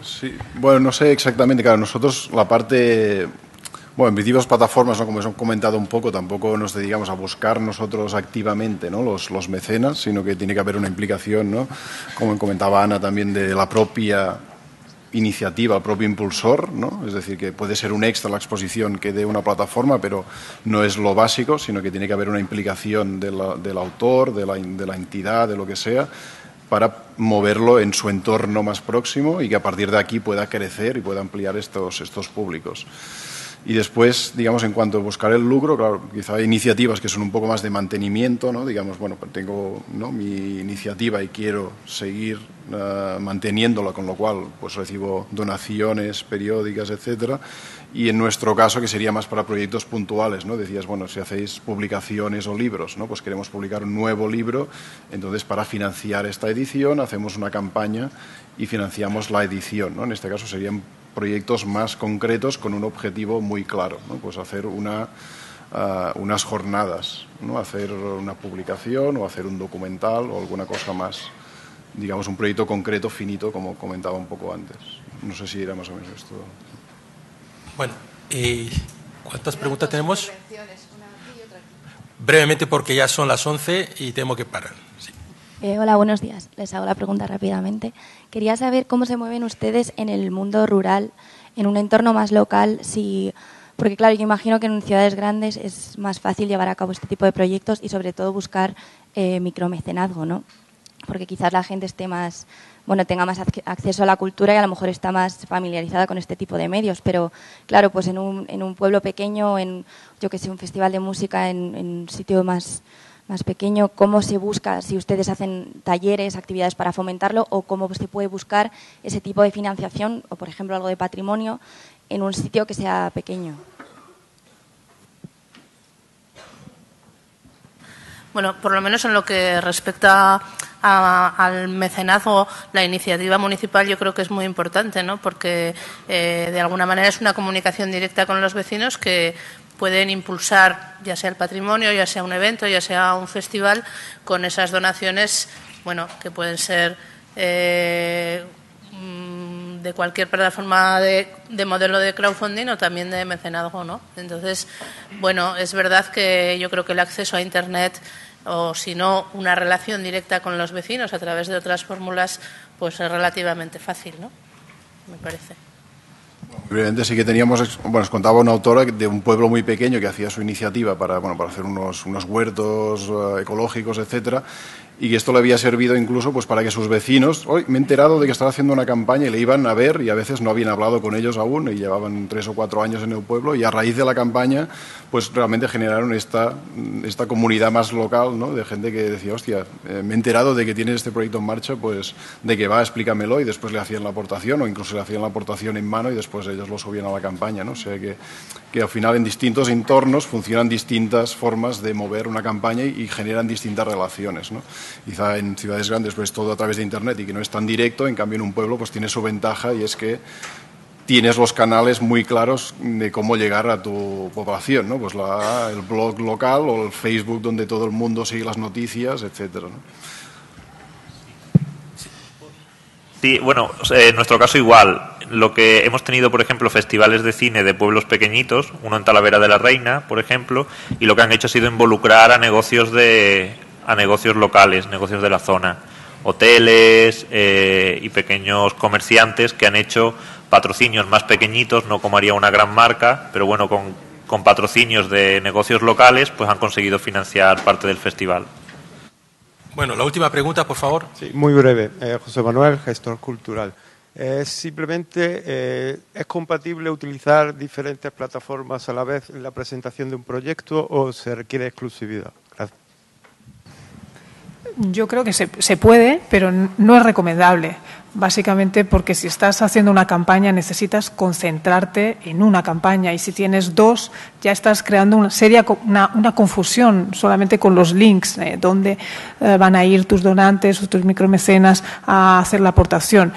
Speaker 2: Sí, bueno, no sé exactamente, claro, nosotros la parte, bueno, en principio las plataformas, ¿no? como hemos comentado un poco, tampoco nos dedicamos a buscar nosotros activamente ¿no? los, los mecenas, sino que tiene que haber una implicación, ¿no? como comentaba Ana también, de la propia iniciativa, propio impulsor, ¿no? es decir, que puede ser un extra la exposición que dé una plataforma, pero no es lo básico, sino que tiene que haber una implicación del autor, de la, de la, entidad, de lo que sea, para moverlo en su entorno más próximo y que a partir de aquí pueda crecer y pueda ampliar estos, estos públicos. Y después, digamos, en cuanto a buscar el lucro, claro, quizá hay iniciativas que son un poco más de mantenimiento, ¿no? Digamos, bueno, pues tengo ¿no? mi iniciativa y quiero seguir uh, manteniéndola, con lo cual, pues recibo donaciones periódicas, etcétera. Y en nuestro caso, que sería más para proyectos puntuales, ¿no? Decías, bueno, si hacéis publicaciones o libros, ¿no? Pues queremos publicar un nuevo libro, entonces para financiar esta edición hacemos una campaña y financiamos la edición, ¿no? En este caso serían proyectos más concretos con un objetivo muy claro, ¿no? pues hacer una, uh, unas jornadas, ¿no? hacer una publicación o hacer un documental o alguna cosa más, digamos un proyecto concreto, finito, como comentaba un poco antes. No sé si era más o menos esto.
Speaker 1: Bueno, ¿cuántas preguntas tenemos? Brevemente porque ya son las 11 y tengo que parar. Sí.
Speaker 11: Eh, hola, buenos días. Les hago la pregunta rápidamente. Quería saber cómo se mueven ustedes en el mundo rural, en un entorno más local, si porque claro, yo imagino que en ciudades grandes es más fácil llevar a cabo este tipo de proyectos y sobre todo buscar eh, micromecenazgo, ¿no? Porque quizás la gente esté más, bueno, tenga más acceso a la cultura y a lo mejor está más familiarizada con este tipo de medios. Pero claro, pues en un, en un pueblo pequeño, en yo que sé, un festival de música, en, en un sitio más más pequeño, cómo se busca, si ustedes hacen talleres, actividades para fomentarlo, o cómo se puede buscar ese tipo de financiación, o por ejemplo algo de patrimonio, en un sitio que sea pequeño.
Speaker 4: Bueno, por lo menos en lo que respecta al mecenazgo, la iniciativa municipal yo creo que es muy importante, ¿no? Porque eh, de alguna manera es una comunicación directa con los vecinos que pueden impulsar ya sea el patrimonio, ya sea un evento, ya sea un festival, con esas donaciones, bueno, que pueden ser eh, mm, de cualquier plataforma de, de, modelo de crowdfunding o también de mecenazgo, ¿no? Entonces, bueno, es verdad que yo creo que el acceso a Internet o si no una relación directa con los vecinos a través de otras fórmulas, pues es relativamente fácil, ¿no? Me parece.
Speaker 2: Brevemente sí que teníamos, bueno, nos contaba una autora de un pueblo muy pequeño que hacía su iniciativa para, bueno, para hacer unos, unos huertos uh, ecológicos, etcétera, y que esto le había servido incluso pues para que sus vecinos, hoy me he enterado de que estaba haciendo una campaña y le iban a ver y a veces no habían hablado con ellos aún y llevaban tres o cuatro años en el pueblo y a raíz de la campaña pues realmente generaron esta, esta comunidad más local, ¿no? De gente que decía, hostia, eh, me he enterado de que tienes este proyecto en marcha, pues de que va, explícamelo y después le hacían la aportación o incluso le hacían la aportación en mano y después ellos lo subían a la campaña, ¿no? O sea que, al final en distintos entornos funcionan distintas formas de mover una campaña y, y generan distintas relaciones, ¿no? Quizá en ciudades grandes pues todo a través de Internet y que no es tan directo, en cambio en un pueblo pues tiene su ventaja y es que tienes los canales muy claros de cómo llegar a tu población, ¿no? Pues la, el blog local o el Facebook donde todo el mundo sigue las noticias, etcétera.
Speaker 5: Sí, bueno, en nuestro caso igual. Lo que hemos tenido, por ejemplo, festivales de cine de pueblos pequeñitos, uno en Talavera de la Reina, por ejemplo, y lo que han hecho ha sido involucrar a negocios de a negocios locales, negocios de la zona, hoteles eh, y pequeños comerciantes que han hecho patrocinios más pequeñitos, no como haría una gran marca, pero bueno, con, con patrocinios de negocios locales, pues han conseguido financiar parte del festival.
Speaker 1: Bueno, la última pregunta, por favor.
Speaker 12: Sí, muy breve. Eh, José Manuel, gestor cultural. Eh, simplemente, eh, ¿es compatible utilizar diferentes plataformas a la vez en la presentación de un proyecto o se requiere exclusividad?
Speaker 3: Yo creo que se, se, puede, pero no es recomendable. Básicamente porque si estás haciendo una campaña necesitas concentrarte en una campaña y si tienes dos ya estás creando una seria una, una confusión solamente con los links eh, donde eh, van a ir tus donantes o tus micromecenas a hacer la aportación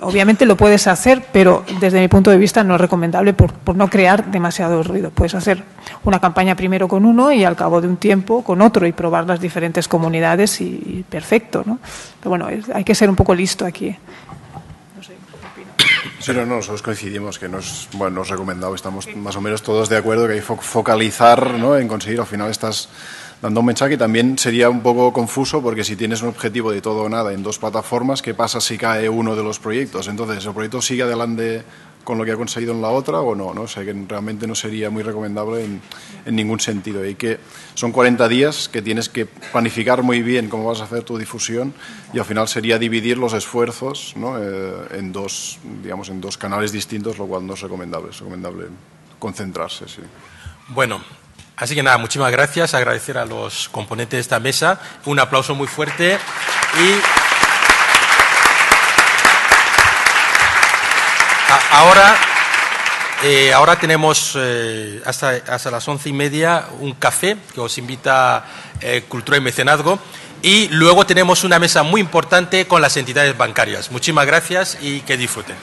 Speaker 3: obviamente lo puedes hacer, pero desde mi punto de vista no es recomendable por, por, no crear demasiado ruido. Puedes hacer una campaña primero con uno y al cabo de un tiempo con otro y probar las diferentes comunidades y, perfecto, ¿no? Pero bueno, es, hay que ser un poco listo aquí.
Speaker 2: No sé, Sí, no, no, nosotros coincidimos que no es, bueno, no es recomendado. Estamos más o menos todos de acuerdo que hay que fo focalizar ¿no? en conseguir al final estas dando un mensaje también sería un poco confuso porque si tienes un objetivo de todo o nada en dos plataformas, ¿qué pasa si cae uno de los proyectos? Entonces, el proyecto sigue adelante con lo que ha conseguido en la otra o no, ¿no? O sea, que realmente no sería muy recomendable en, ningún sentido. Y que son 40 días que tienes que planificar muy bien cómo vas a hacer tu difusión y al final sería dividir los esfuerzos ¿no? Eh, en, dos, digamos, en dos canales distintos, lo cual no es recomendable. Es recomendable concentrarse, sí.
Speaker 1: Bueno, así que nada, muchísimas gracias. Agradecer a los componentes de esta mesa. Un aplauso muy fuerte y. Ahora, eh, ahora tenemos eh, hasta, hasta, las once y media un café que os invita eh, Cultura y Mecenazgo y luego tenemos una mesa muy importante con las entidades bancarias. Muchísimas gracias y que disfruten.